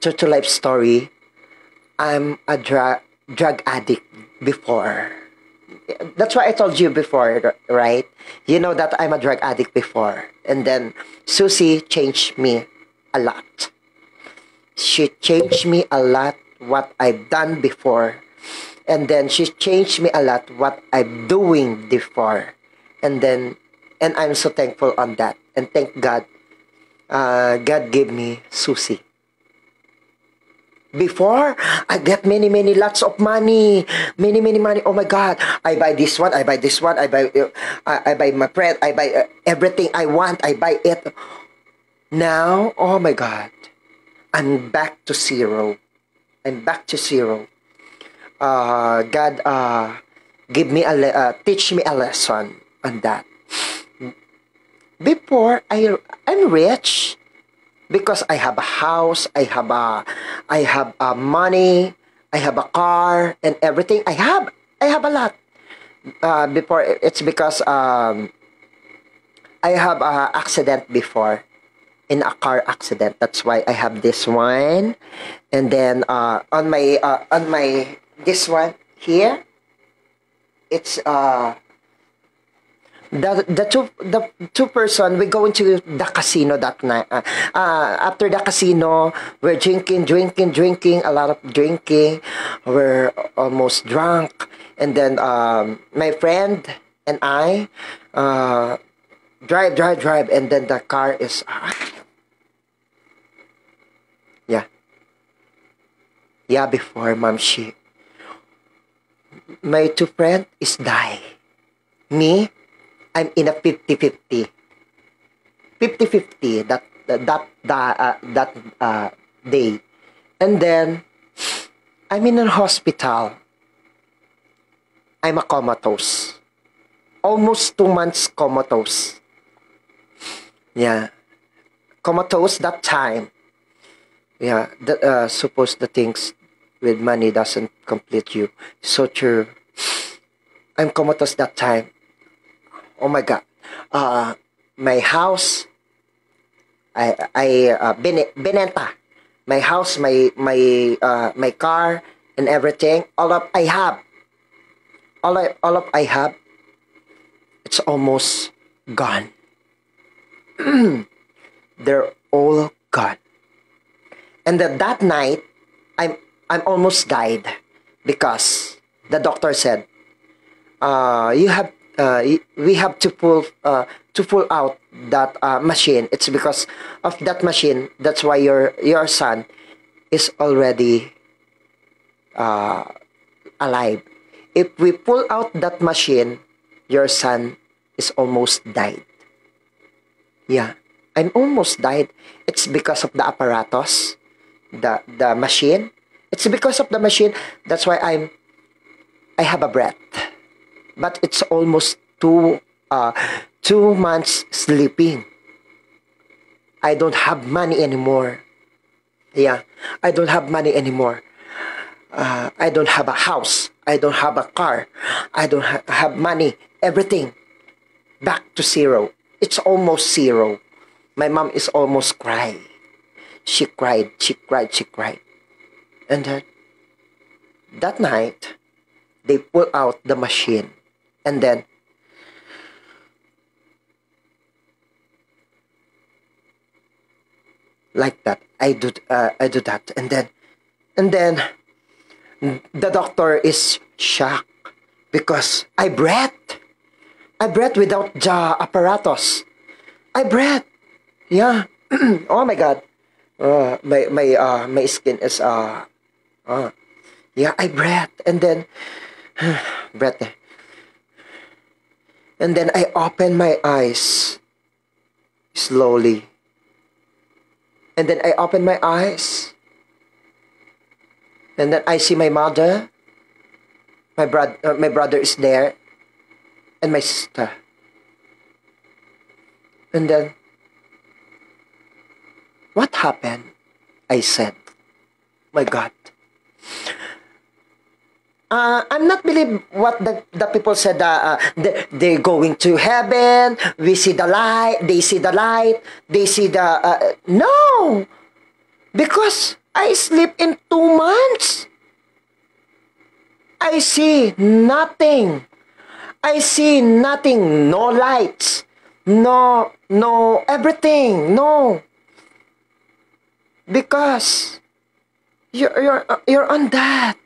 true life story. I'm a drug drug addict before. That's why i told you before right? You know that i'm a drug addict before. And then susie changed me a lot. She changed me a lot what i've done before. And then she changed me a lot what i'm doing before. And then and i'm so thankful on that. And thank god uh, God gave me Susie. Before, I get many, many lots of money. Many, many money. Oh my God. I buy this one. I buy this one. I buy, uh, I, I buy my bread. I buy uh, everything I want. I buy it. Now, oh my God. I'm back to zero. I'm back to zero. Uh, God, uh, give me a, le- uh, teach me a lesson on that before I I'm rich because I have a house, I have a I have a money, I have a car and everything. I have I have a lot. Uh, before it's because um, I have a accident before in a car accident. That's why I have this one, and then uh, on my uh, on my this one here, it's uh the the two the two person we go into the casino that night. Uh, uh, after the casino, we're drinking, drinking, drinking, a lot of drinking. We're almost drunk, and then um, my friend and I uh, drive, drive, drive, and then the car is yeah, yeah. Before mom, she my two friend is die. Me, I'm in a 50-50. 50-50 that that that uh, that uh, day. And then I'm in a hospital. I'm a comatose. Almost two months comatose. Yeah. Comatose that time. Yeah, that uh, suppose the things with money doesn't complete you. So true. I'm comatose that time. Oh my god. Uh, my house, I, I, uh, benenta. My house, my, my, uh, my car, and everything. All of I have. All I, all of I have. It's almost gone. They're all gone. And then that night, I'm I'm almost died because the doctor said, uh, you have we have to pull uh, to pull out that uh, machine. It's because of that machine. That's why your your son is already uh, alive. If we pull out that machine, your son is almost died. Yeah, I'm almost died. It's because of the apparatus, the the machine. It's because of the machine. That's why I'm. I have a breath, but it's almost two uh two months sleeping. I don't have money anymore. Yeah, I don't have money anymore. Uh, I don't have a house. I don't have a car. I don't ha- have money. Everything back to zero. It's almost zero. My mom is almost crying. She cried, she cried, she cried. And that night, they pull out the machine. And then like that. I do uh, I do that. And then and then the doctor is shocked because I breathed. I breathed without the apparatus. I breathed. Yeah. oh my god. Uh, my my uh my skin is uh uh yeah I breathed and then breathed and then I open my eyes slowly. And then I open my eyes. And then I see my mother. My brother uh, my brother is there. And my sister. And then what happened? I said my God uh, I'm not believe what the, the people said uh, uh, they, they're going to heaven. We see the light they see the light they see the uh, no. Because I sleep in two months. I see nothing. I see nothing. No lights. No no everything. No. Because you're you're you're on that. uh,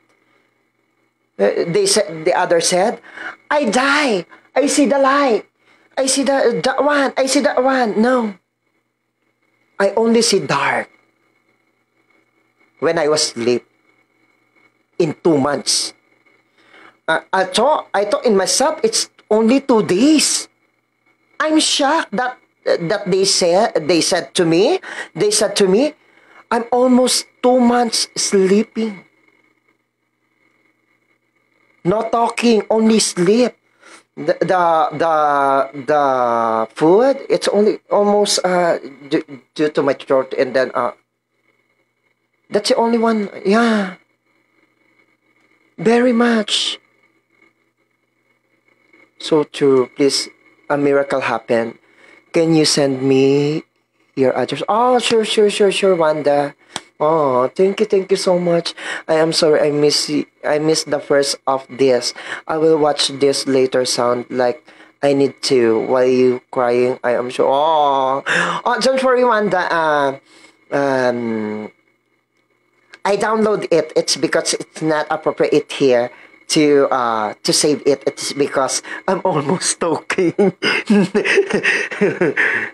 they said the other said i die. I see the light. I see the that one. I see that one. No. I only see dark. When i was asleep in two months. Uh, i thought i thought in myself it's only two days. I'm shocked that that they said they said to me they said to me i'm almost two months sleeping no talking, only sleep. The the the, the food it's only almost uh due, due to my throat and then uh that's the only one yeah. Very much. So to please a miracle happen can you send me your address? Oh sure sure sure sure Wanda Oh, thank you, thank you so much. I am sorry I miss I missed the first of this. I will watch this later. Sound like I need to. Why are you crying? I am sure. Oh, oh don't worry, Wanda. Uh, um, I download it. It's because it's not appropriate here to uh to save it. It's because I'm almost talking.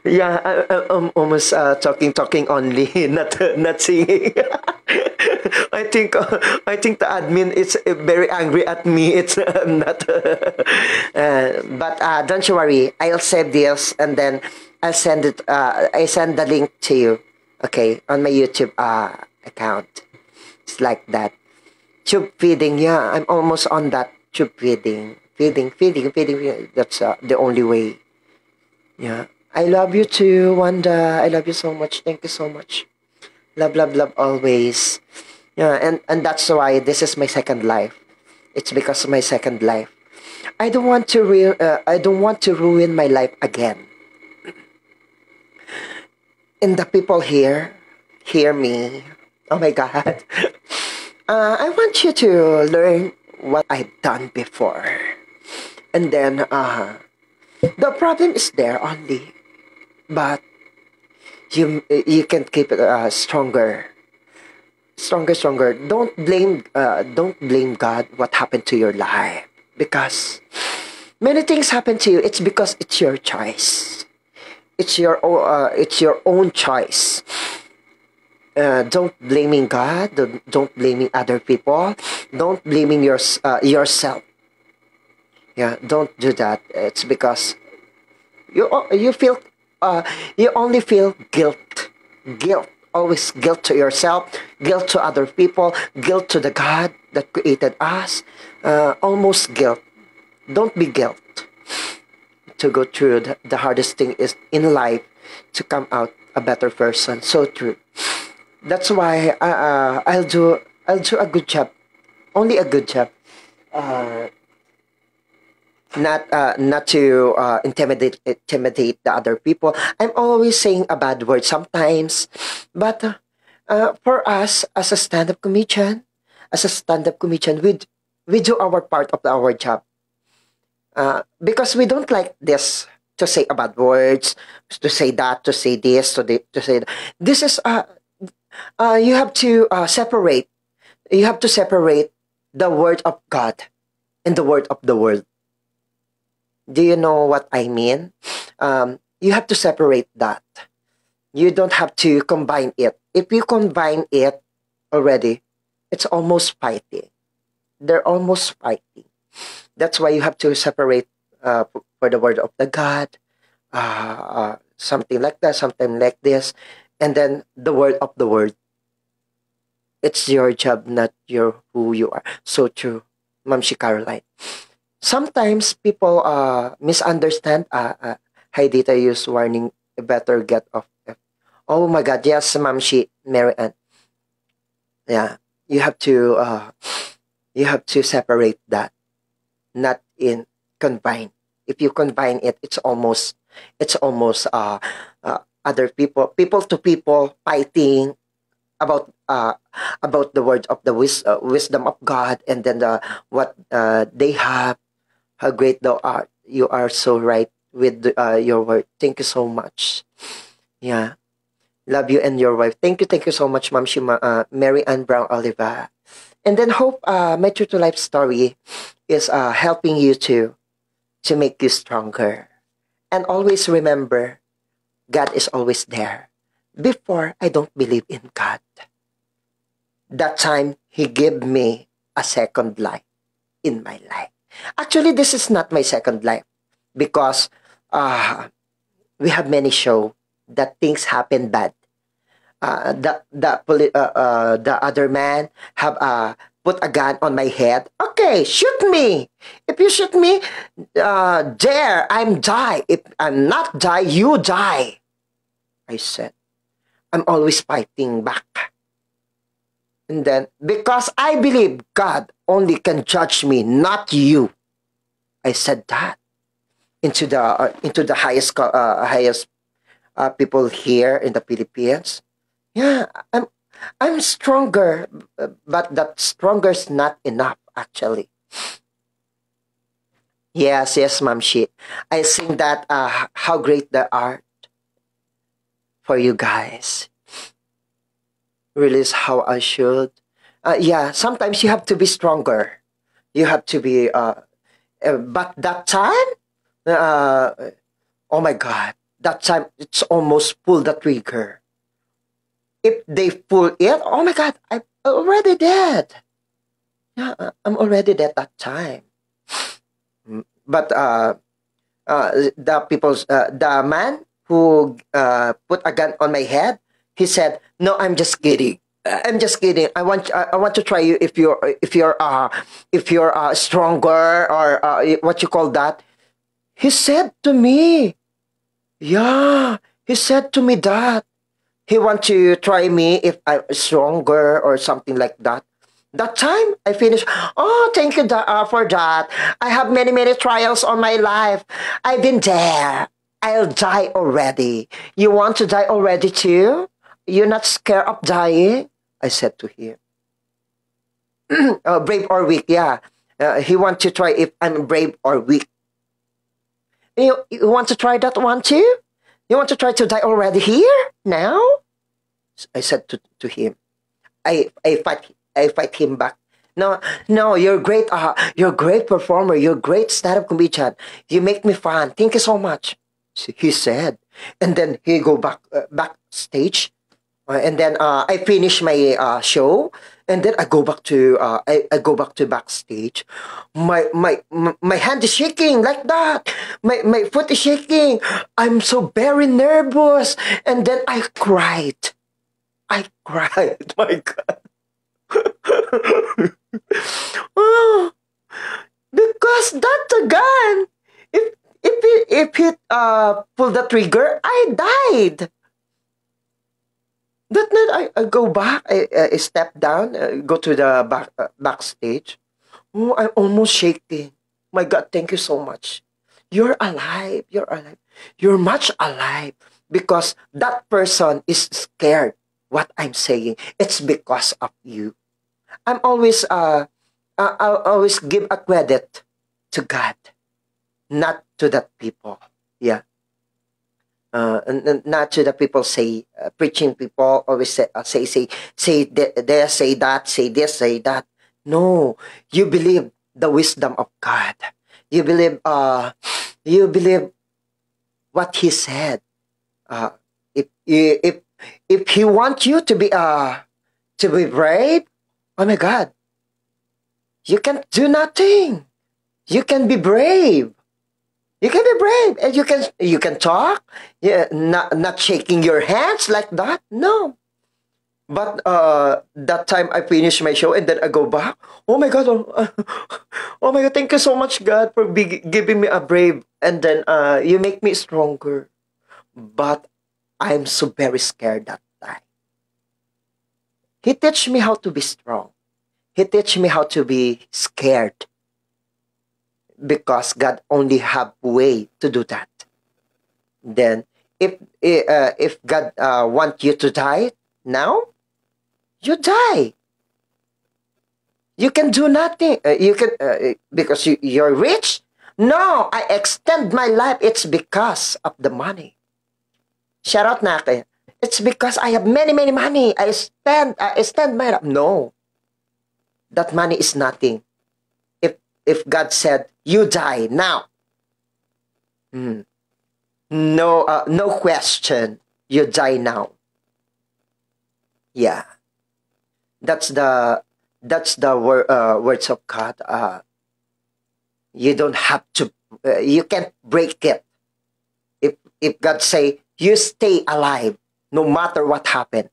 yeah, I, I'm almost uh, talking, talking only, not not singing. I think uh, I think the admin is very angry at me. It's not, uh, but uh, don't you worry. I'll save this and then I'll send it. Uh, I send the link to you. Okay, on my YouTube uh, account. It's like that. Tube feeding, yeah, I'm almost on that tube feeding. Feeding, feeding, feeding. That's uh, the only way. Yeah. I love you too, Wanda. I love you so much. Thank you so much. Love, love, love always. Yeah, and, and that's why this is my second life. It's because of my second life. I don't want to re- uh, I don't want to ruin my life again. And the people here hear me Oh my God. Uh, I want you to learn what I've done before. And then, uh, the problem is there only. But you, you can keep it uh, stronger. Stronger, stronger. Don't blame, uh, don't blame God what happened to your life. Because many things happen to you. It's because it's your choice. It's your, uh, it's your own choice uh, don't blaming God, don't, don't blaming other people, don't blaming your, uh, yourself. Yeah, don't do that. It's because you you feel uh, you only feel guilt, guilt, always guilt to yourself, guilt to other people, guilt to the God that created us, uh, almost guilt. Don't be guilt. To go through the, the hardest thing is in life to come out a better person. So true that's why uh, uh, I'll do I'll do a good job, only a good job. Uh, not uh, not to uh, intimidate intimidate the other people. I'm always saying a bad word sometimes, but uh, uh for us as a stand-up comedian, as a stand-up comedian, we we do our part of our job. Uh, because we don't like this to say a bad words, to say that, to say this, to, the, to say that. This is uh, uh, you have to uh, separate. You have to separate the word of God and the word of the world. Do you know what I mean? Um, you have to separate that. You don't have to combine it. If you combine it already, it's almost fighting. They're almost fighting. That's why you have to separate uh, for the word of the God, uh, uh, something like that, something like this and then the word of the word. It's your job, not your who you are. So true, Mamshi Caroline. Sometimes people uh, misunderstand. Uh, uh, hey, use warning. Better get off. Oh my God! Yes, Mamshi Mary Ann. Yeah, you have to. Uh, you have to separate that, not in combine. If you combine it, it's almost, it's almost uh, uh other people, people to people fighting about uh, about the word of the wis- uh, wisdom of God, and then the what uh, they have. How great thou art! You are so right with uh, your word. Thank you so much. Yeah, love you and your wife. Thank you, thank you so much, Mom Shima, uh, Mary Ann Brown Oliva. And then hope uh, my true to life story is uh, helping you to to make you stronger. And always remember God is always there. Before, I don't believe in God. That time, He gave me a second life in my life. Actually, this is not my second life because uh, we have many show that things happen bad. Uh, the the uh, uh, the other man have uh, put a gun on my head. Okay, shoot me. If you shoot me, uh, there, I'm die. If I'm not die, you die. I said, I'm always fighting back. And then, because I believe God only can judge me, not you. I said that into the uh, into the highest uh, highest uh, people here in the Philippines. Yeah, I'm I'm stronger, but that stronger is not enough actually. Yes, yes, Ma'am She. I sing that uh, How Great Thou Art for you guys. Really is how I should. Uh, yeah, sometimes you have to be stronger. You have to be. Uh, uh, but that time, uh, oh my God, that time it's almost pull the trigger. If they pull it, oh my God, I'm already dead. Yeah, uh, I'm already dead that time. But uh, uh, the people's uh, the man who uh, put a gun on my head, he said, "No, I'm just kidding. I'm just kidding. I want I, I want to try you if you're if you're uh if you're uh, stronger or uh, what you call that." He said to me, "Yeah." He said to me that he want to try me if I'm stronger or something like that. That time I finished. Oh, thank you uh, for that. I have many many trials on my life. I've been there. I'll die already. You want to die already too? You're not scared of dying? I said to him. uh, brave or weak, yeah. Uh, he want to try if I'm brave or weak. You, you want to try that one too? You want to try to die already here? Now? I said to, to him. I, I fight I fight him back. No, no, you're great. Uh, you're a great performer. You're great stand-up comedian. You make me fun. Thank you so much. He said, and then he go back uh, backstage, uh, and then uh, I finish my uh, show, and then I go back to uh, I, I go back to backstage. My my my my hand is shaking like that. My my foot is shaking. I'm so very nervous, and then I cried. I cried. My God. oh, because that's a gun. If if it if it uh pull the trigger, I died. That night, I, I go back. I, I step down, uh, go to the back uh, backstage. Oh, I'm almost shaking. My God, thank you so much. You're alive. You're alive. You're much alive because that person is scared. What I'm saying, it's because of you. I'm always uh, I'll always give a credit to God, not to that people. Yeah. Uh, not to the people say uh, preaching people always say uh, say say say th- there say that say this say that no you believe the wisdom of God you believe uh you believe what he said uh if if if he wants you to be uh to be brave oh my god. You can do nothing. You can be brave. You can be brave and you can you can talk. Yeah not not shaking your hands like that. No. But uh that time i finish my show and then i go back. Oh my god oh, oh my god thank you so much god for be, giving me a brave and then uh you make me stronger. But i'm so very scared that time he teach me how to be strong he teach me how to be scared because God only have way to do that. Then, if uh, if God uh, want you to die now, you die. You can do nothing. Uh, you can uh, because you, you're rich. No, I extend my life. It's because of the money. Shout out na kayo. It's because I have many, many money. I spend, I spend my. No. That money is nothing. If if God said, you die now. Hmm. No, uh, no question. You die now. Yeah, that's the that's the wor- uh, words of God. Uh, you don't have to. Uh, you can't break it. If if God say you stay alive, no matter what happened.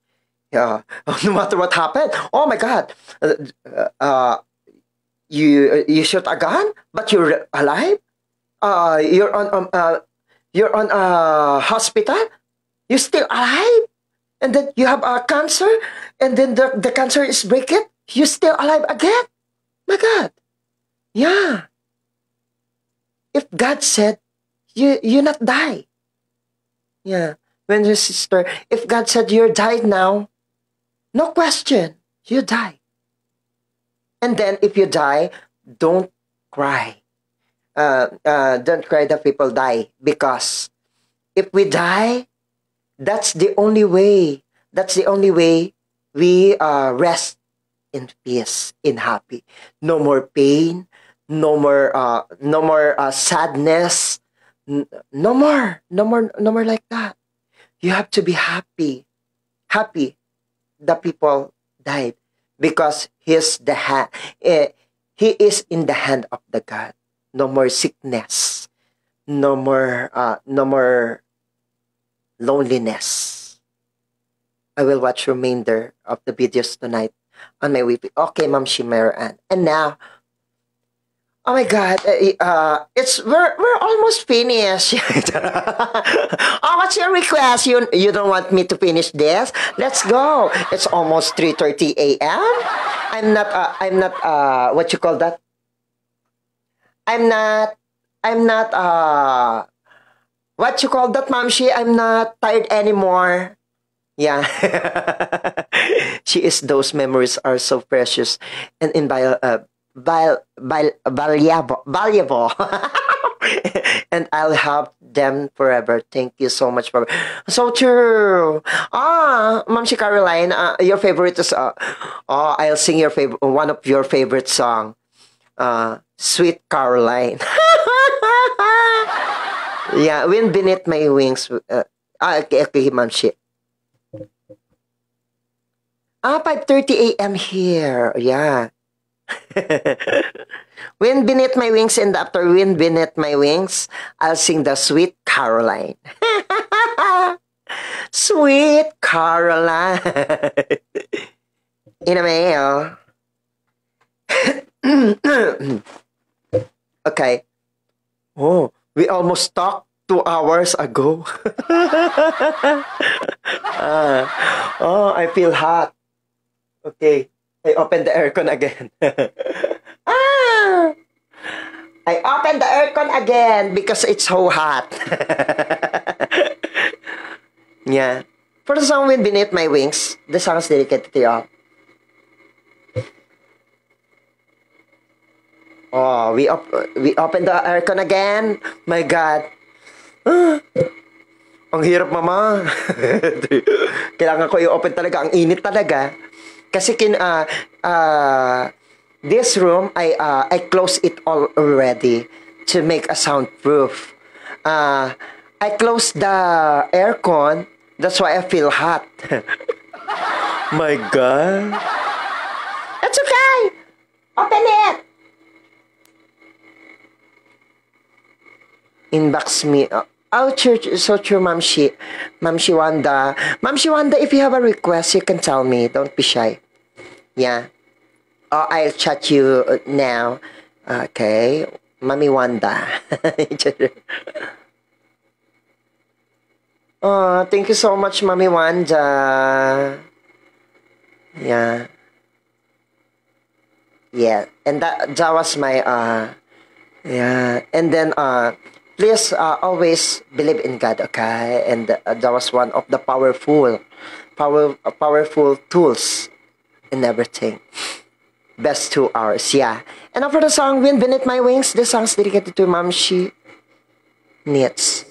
Yeah, no matter what happened. Oh my God. Uh, uh, you you shoot a gun, but you're alive. Uh, you're on um, uh, you're on a hospital. You're still alive, and then you have a cancer, and then the, the cancer is breaking. You're still alive again. My God, yeah. If God said, you you not die. Yeah, when your sister, if God said you're died now, no question, you die. And then if you die, don't cry. uh, uh, don't cry the people die because if we die that's the only way that's the only way we uh, rest in peace in happy no more pain no more uh, no more uh, sadness No more no more no more like that. You have to be happy. Happy. The people died because he's the hand eh, he is in the hand of the god. No more sickness. No more uh, no more loneliness. I will watch remainder of the videos tonight on my weekly. Okay mom shimmer and and now Oh my God! Uh, uh, it's we're we're almost finished. oh, what's your request? You you don't want me to finish this? Let's go. It's almost three thirty a.m. I'm not. Uh, I'm not. Uh, what you call that? I'm not. I'm not. Uh, what you call that, Mamshi? I'm not tired anymore. Yeah. she is. Those memories are so precious and invaluable. Uh, val, val, valuable, valuable. and I'll have them forever. Thank you so much for so true. Ah, Ma'am si Caroline, uh, your favorite is uh, oh, I'll sing your favorite one of your favorite song. Uh, Sweet Caroline. yeah, wind beneath my wings. Uh, ah, okay, okay, Ma'am si. Ah, 5.30 a.m. here. Yeah. wind beneath my wings and after wind beneath my wings, I'll sing the sweet Caroline. sweet Caroline. In a mail. okay. Oh, we almost talked two hours ago. uh, oh, I feel hot. Okay. I open the aircon again. ah! I open the aircon again because it's so hot. yeah. For the song Wind Beneath My Wings, the to you all. Oh, we op we open the aircon again. My God. Ang hirap, mama. Kailangan ko i-open talaga. Ang init talaga. Kasi kin uh, uh, this room I uh, I close it all already to make a soundproof. Uh, I close the aircon. That's why I feel hot. My God. It's okay. Open it. Inbox me. Uh, Oh, church, so true, Ma'am Shi. Wanda. Ma'am Shi Wanda, if you have a request, you can tell me. Don't be shy. Yeah. Oh, I'll chat you now. Okay. Mami Wanda. oh, thank you so much, Mami Wanda. Yeah. Yeah. And that, that was my, uh, yeah. And then, uh, please uh, always believe in God, okay? And uh, that was one of the powerful, power, uh, powerful tools in everything. Best two hours, yeah. And after the song "Wind Beneath My Wings," this song is dedicated to Mom She Knits.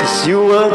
Cause you were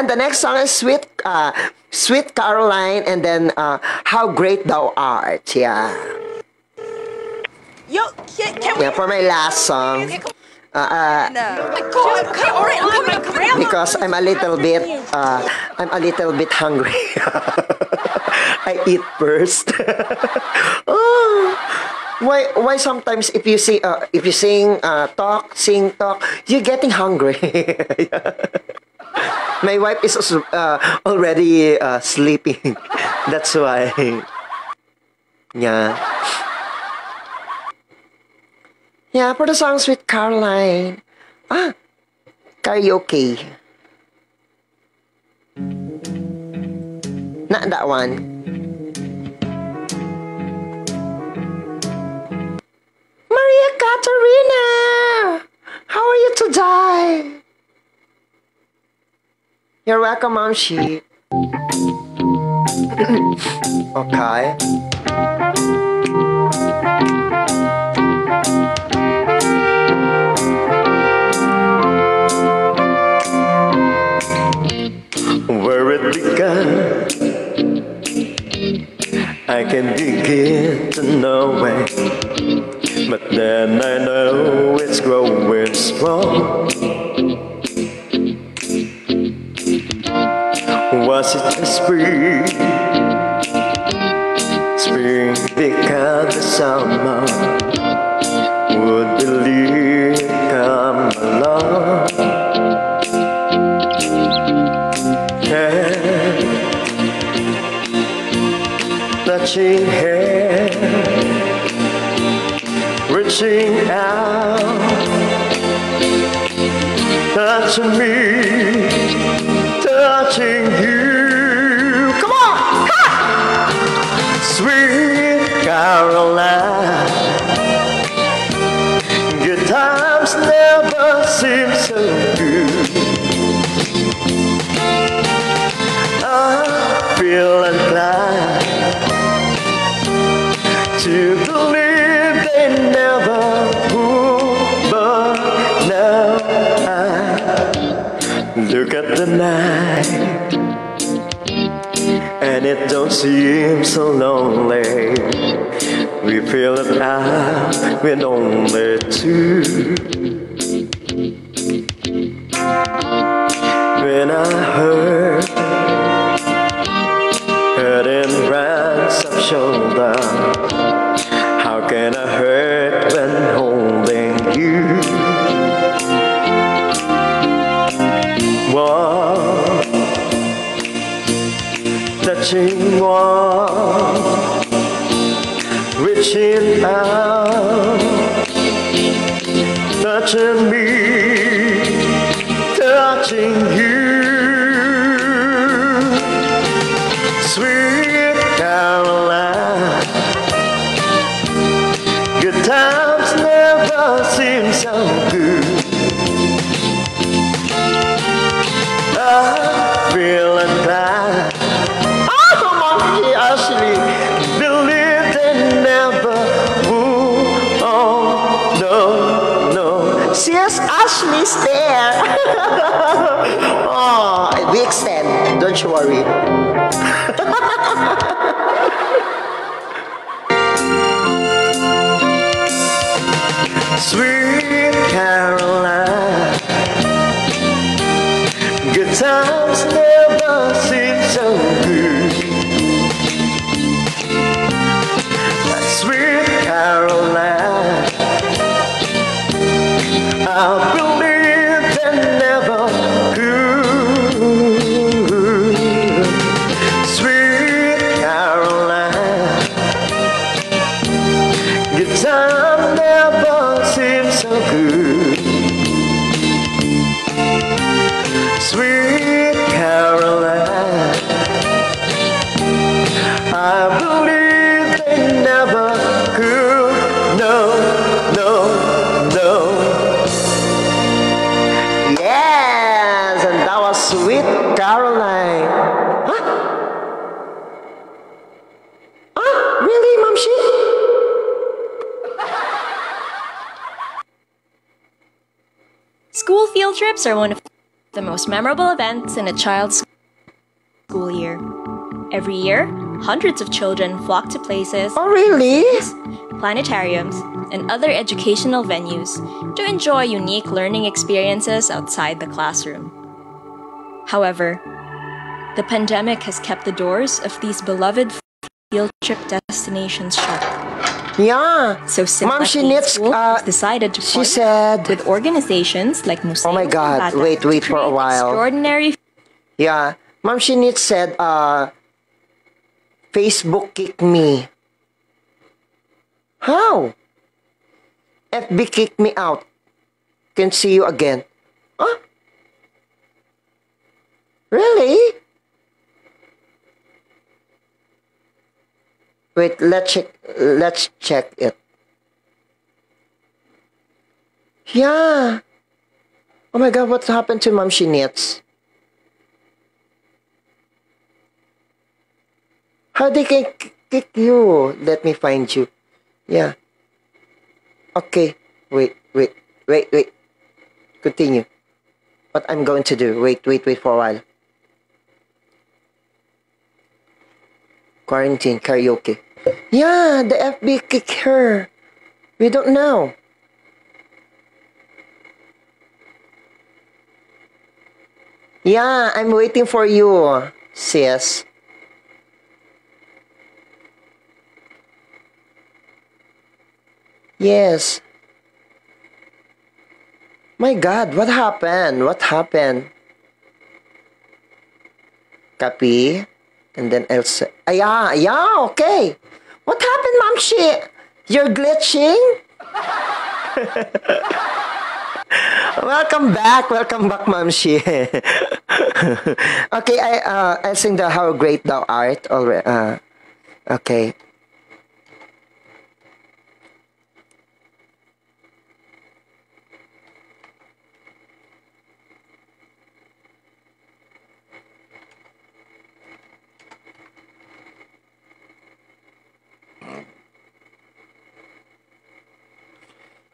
And the next song is Sweet, uh, Sweet Caroline, and then uh, How Great Thou Art. Yeah. Yo, can, can yeah, for my last song. Uh, uh, because I'm a little bit, uh, I'm a little bit hungry. I eat first. oh, why, why sometimes if you see, uh, if you sing, uh, talk, sing, talk, you're getting hungry. My wife is uh, already uh, sleeping. That's why. Yeah. Yeah, for the songs with Caroline. Ah, karaoke. Not that one. Maria Katarina! How are you today? You're welcome, Mom She. okay. Where it began, I can begin to know it, but then I know it's growing strong. Spring. Spring because the summer would believe come along. Hand, touching hand, reaching out, touching me, touching you. Come on, ha! sweet Caroline. Good times never seem so good. I feel inclined to believe they never would, but now I look at the night and it don't seem so lonely. We feel it out with only two. When I heard touching one, reaching out, touching me, Ashley's there. oh, we extend. Don't you worry. Sweet Caroline, good times never seem are one of the most memorable events in a child's school year. Every year, hundreds of children flock to places, Oh, really? planetariums, and other educational venues to enjoy unique learning experiences outside the classroom. However, the pandemic has kept the doors of these beloved field trip destinations shut. Yeah. So Mom, she needs, uh, decided to she said- with organizations like Museo Oh my God, wait, wait for a while. Extraordinary Yeah. Mom Shinit said, uh, Facebook kicked me. How? FB kicked me out. Can see you again. Huh? Really? Wait, let's check. Let's check it. Yeah. Oh my God, what happened to Mom Shinit's? How they can kick you? Let me find you. Yeah. Okay. Wait, wait, wait, wait. Continue. What I'm going to do. Wait, wait, wait for a while. Quarantine karaoke. Yeah, the FB kicked her. We don't know. Yeah, I'm waiting for you, sis. Yes. My God, what happened? What happened? Copy? And then else. Ah, yeah, yeah, okay. What happened, Ma'am Shi? You're glitching? welcome back, welcome back, Ma'am Shi. okay, I uh, I sing the How Great Thou Art. Uh, okay.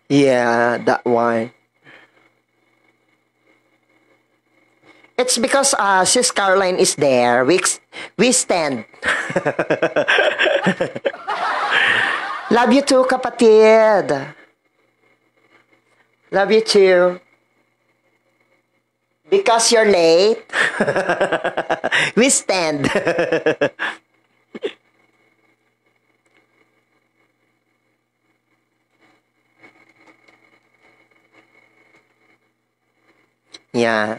Yeah, that one. It's because uh, Sis Caroline is there. We, we stand. Love you too, kapatid. Love you too. Because you're late, we stand. yeah.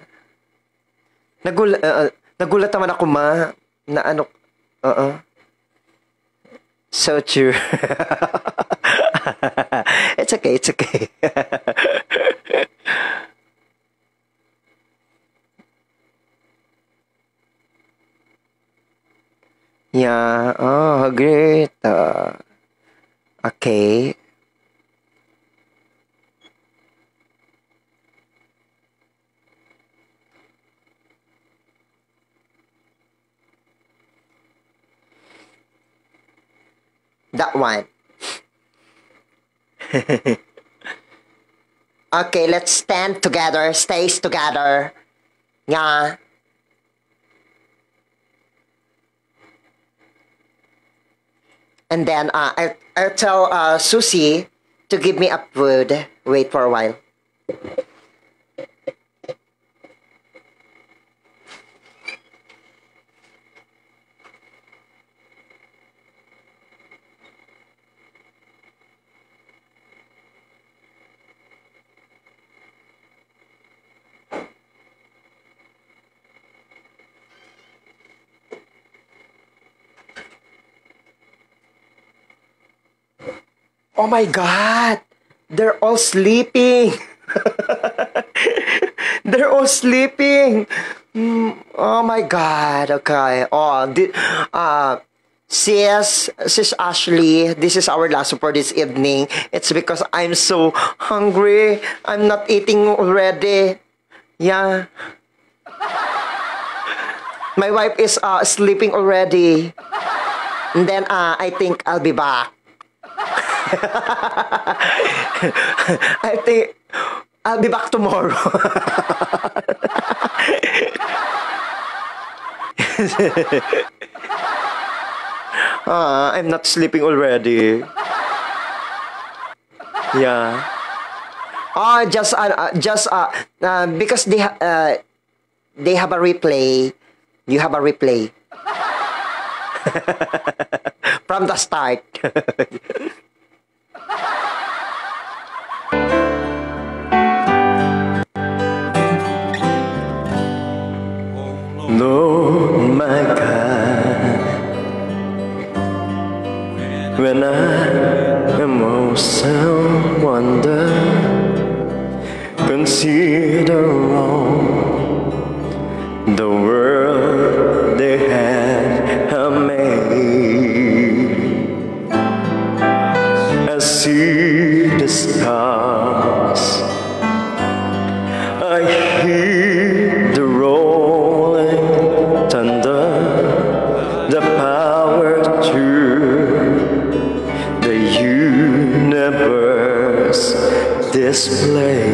Nagul uh, nagulat naman ako ma na ano oo. So true. it's okay, it's okay. yeah, oh, great. Uh, okay. That one. okay, let's stand together, stays together. Yeah. And then uh, I, I'll tell uh, Susie to give me a food. Wait for a while. Oh my God! They're all sleeping. They're all sleeping. Mm, oh my God. Okay. Oh, di- uh, sis, sis Ashley, this is our last for this evening. It's because I'm so hungry. I'm not eating already. Yeah. My wife is uh, sleeping already. And then uh, I think I'll be back. I think I'll be back tomorrow. ah, I'm not sleeping already. Yeah. Oh, just uh, uh, just uh, uh because they ha- uh they have a replay. You have a replay. From the start. No, my God, when I am most wonder, consider all the world they had made. I see the stars. Display.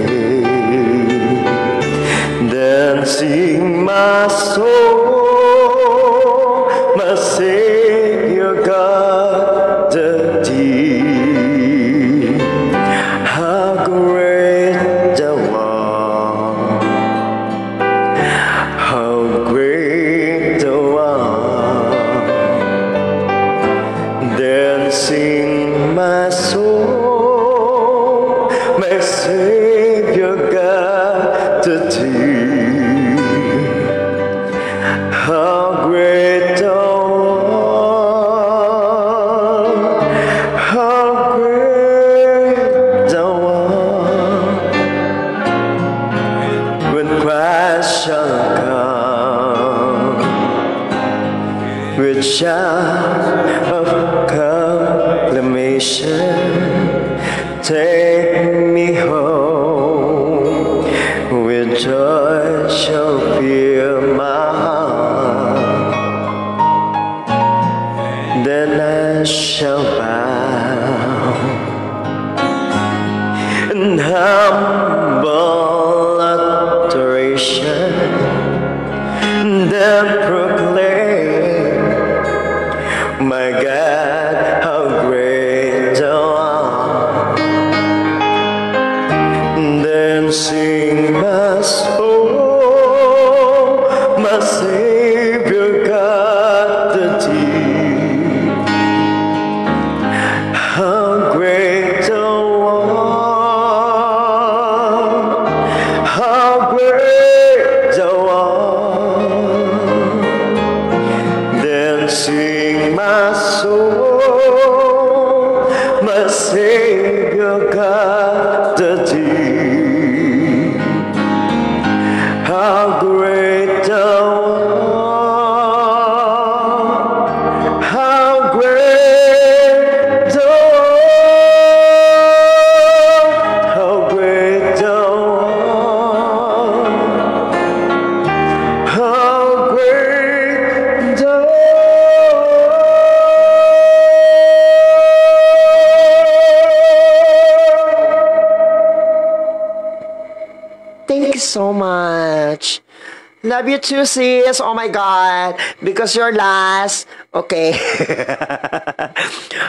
Love you sis. Oh my God. Because you're last. Okay. uh,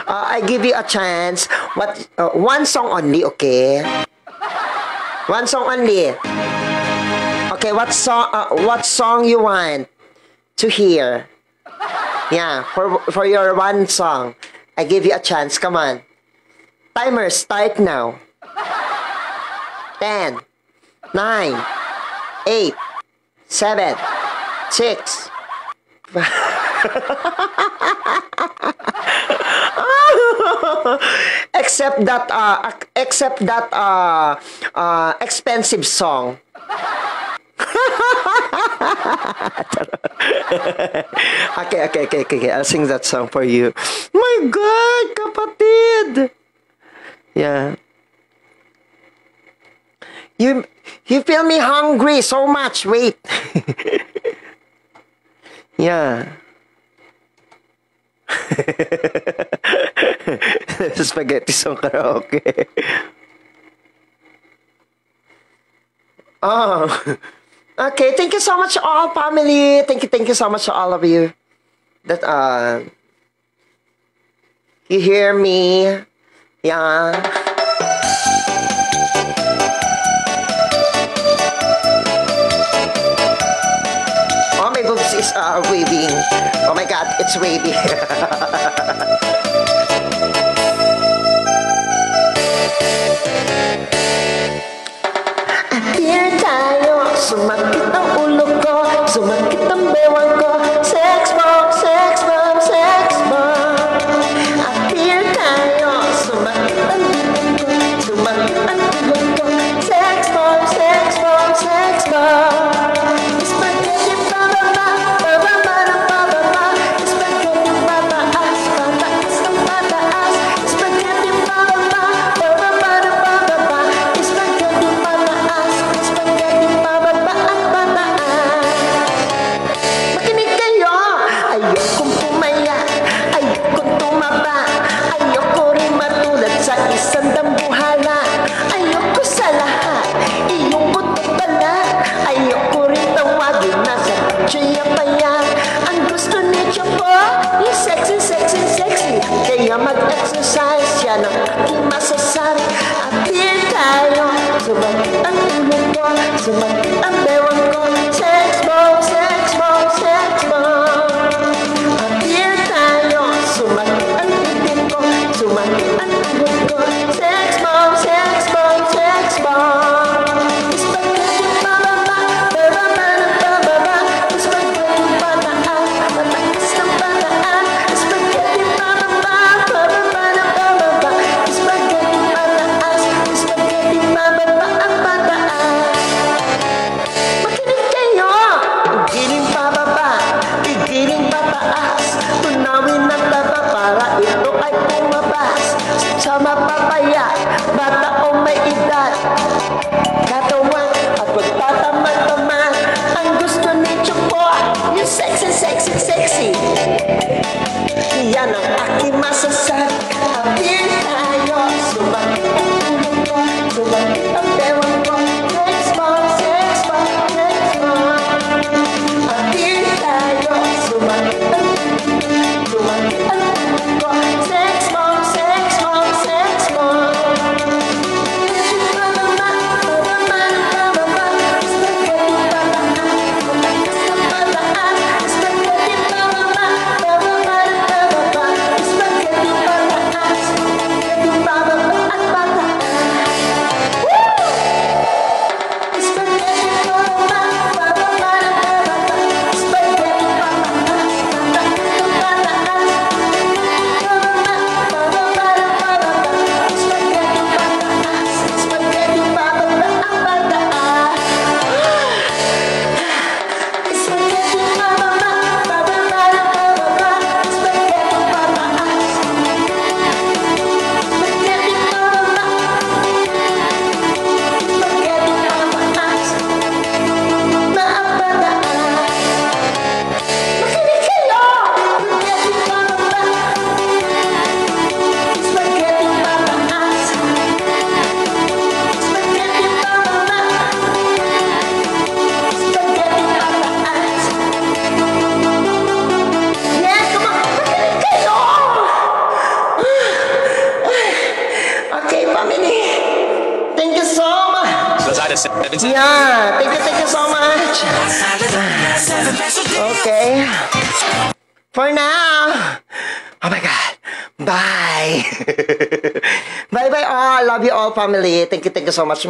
I give you a chance. What? Uh, one song only, okay? One song only. Okay, what song? Uh, what song you want to hear? Yeah, for for your one song, I give you a chance. Come on. Timer start now. Ten, nine, eight, seven, six. except that uh except that uh uh expensive song. okay, okay, okay, okay, okay. I'll sing that song for you. My God, kapatid! Yeah. You you feel me hungry so much. Wait. yeah. Spaghetti song karaoke. Oh. Okay, thank you so much all family. Thank you, thank you so much to all of you. That uh you hear me. Yeah. Uh, waving. Oh my god, it's waving. Tayo, sumakit ang ulo ko, sumakit ang bewang ko. Ang bewang ko. Sex bomb, sex Y Ana, aquí más acerca. family. Thank you, thank you so much.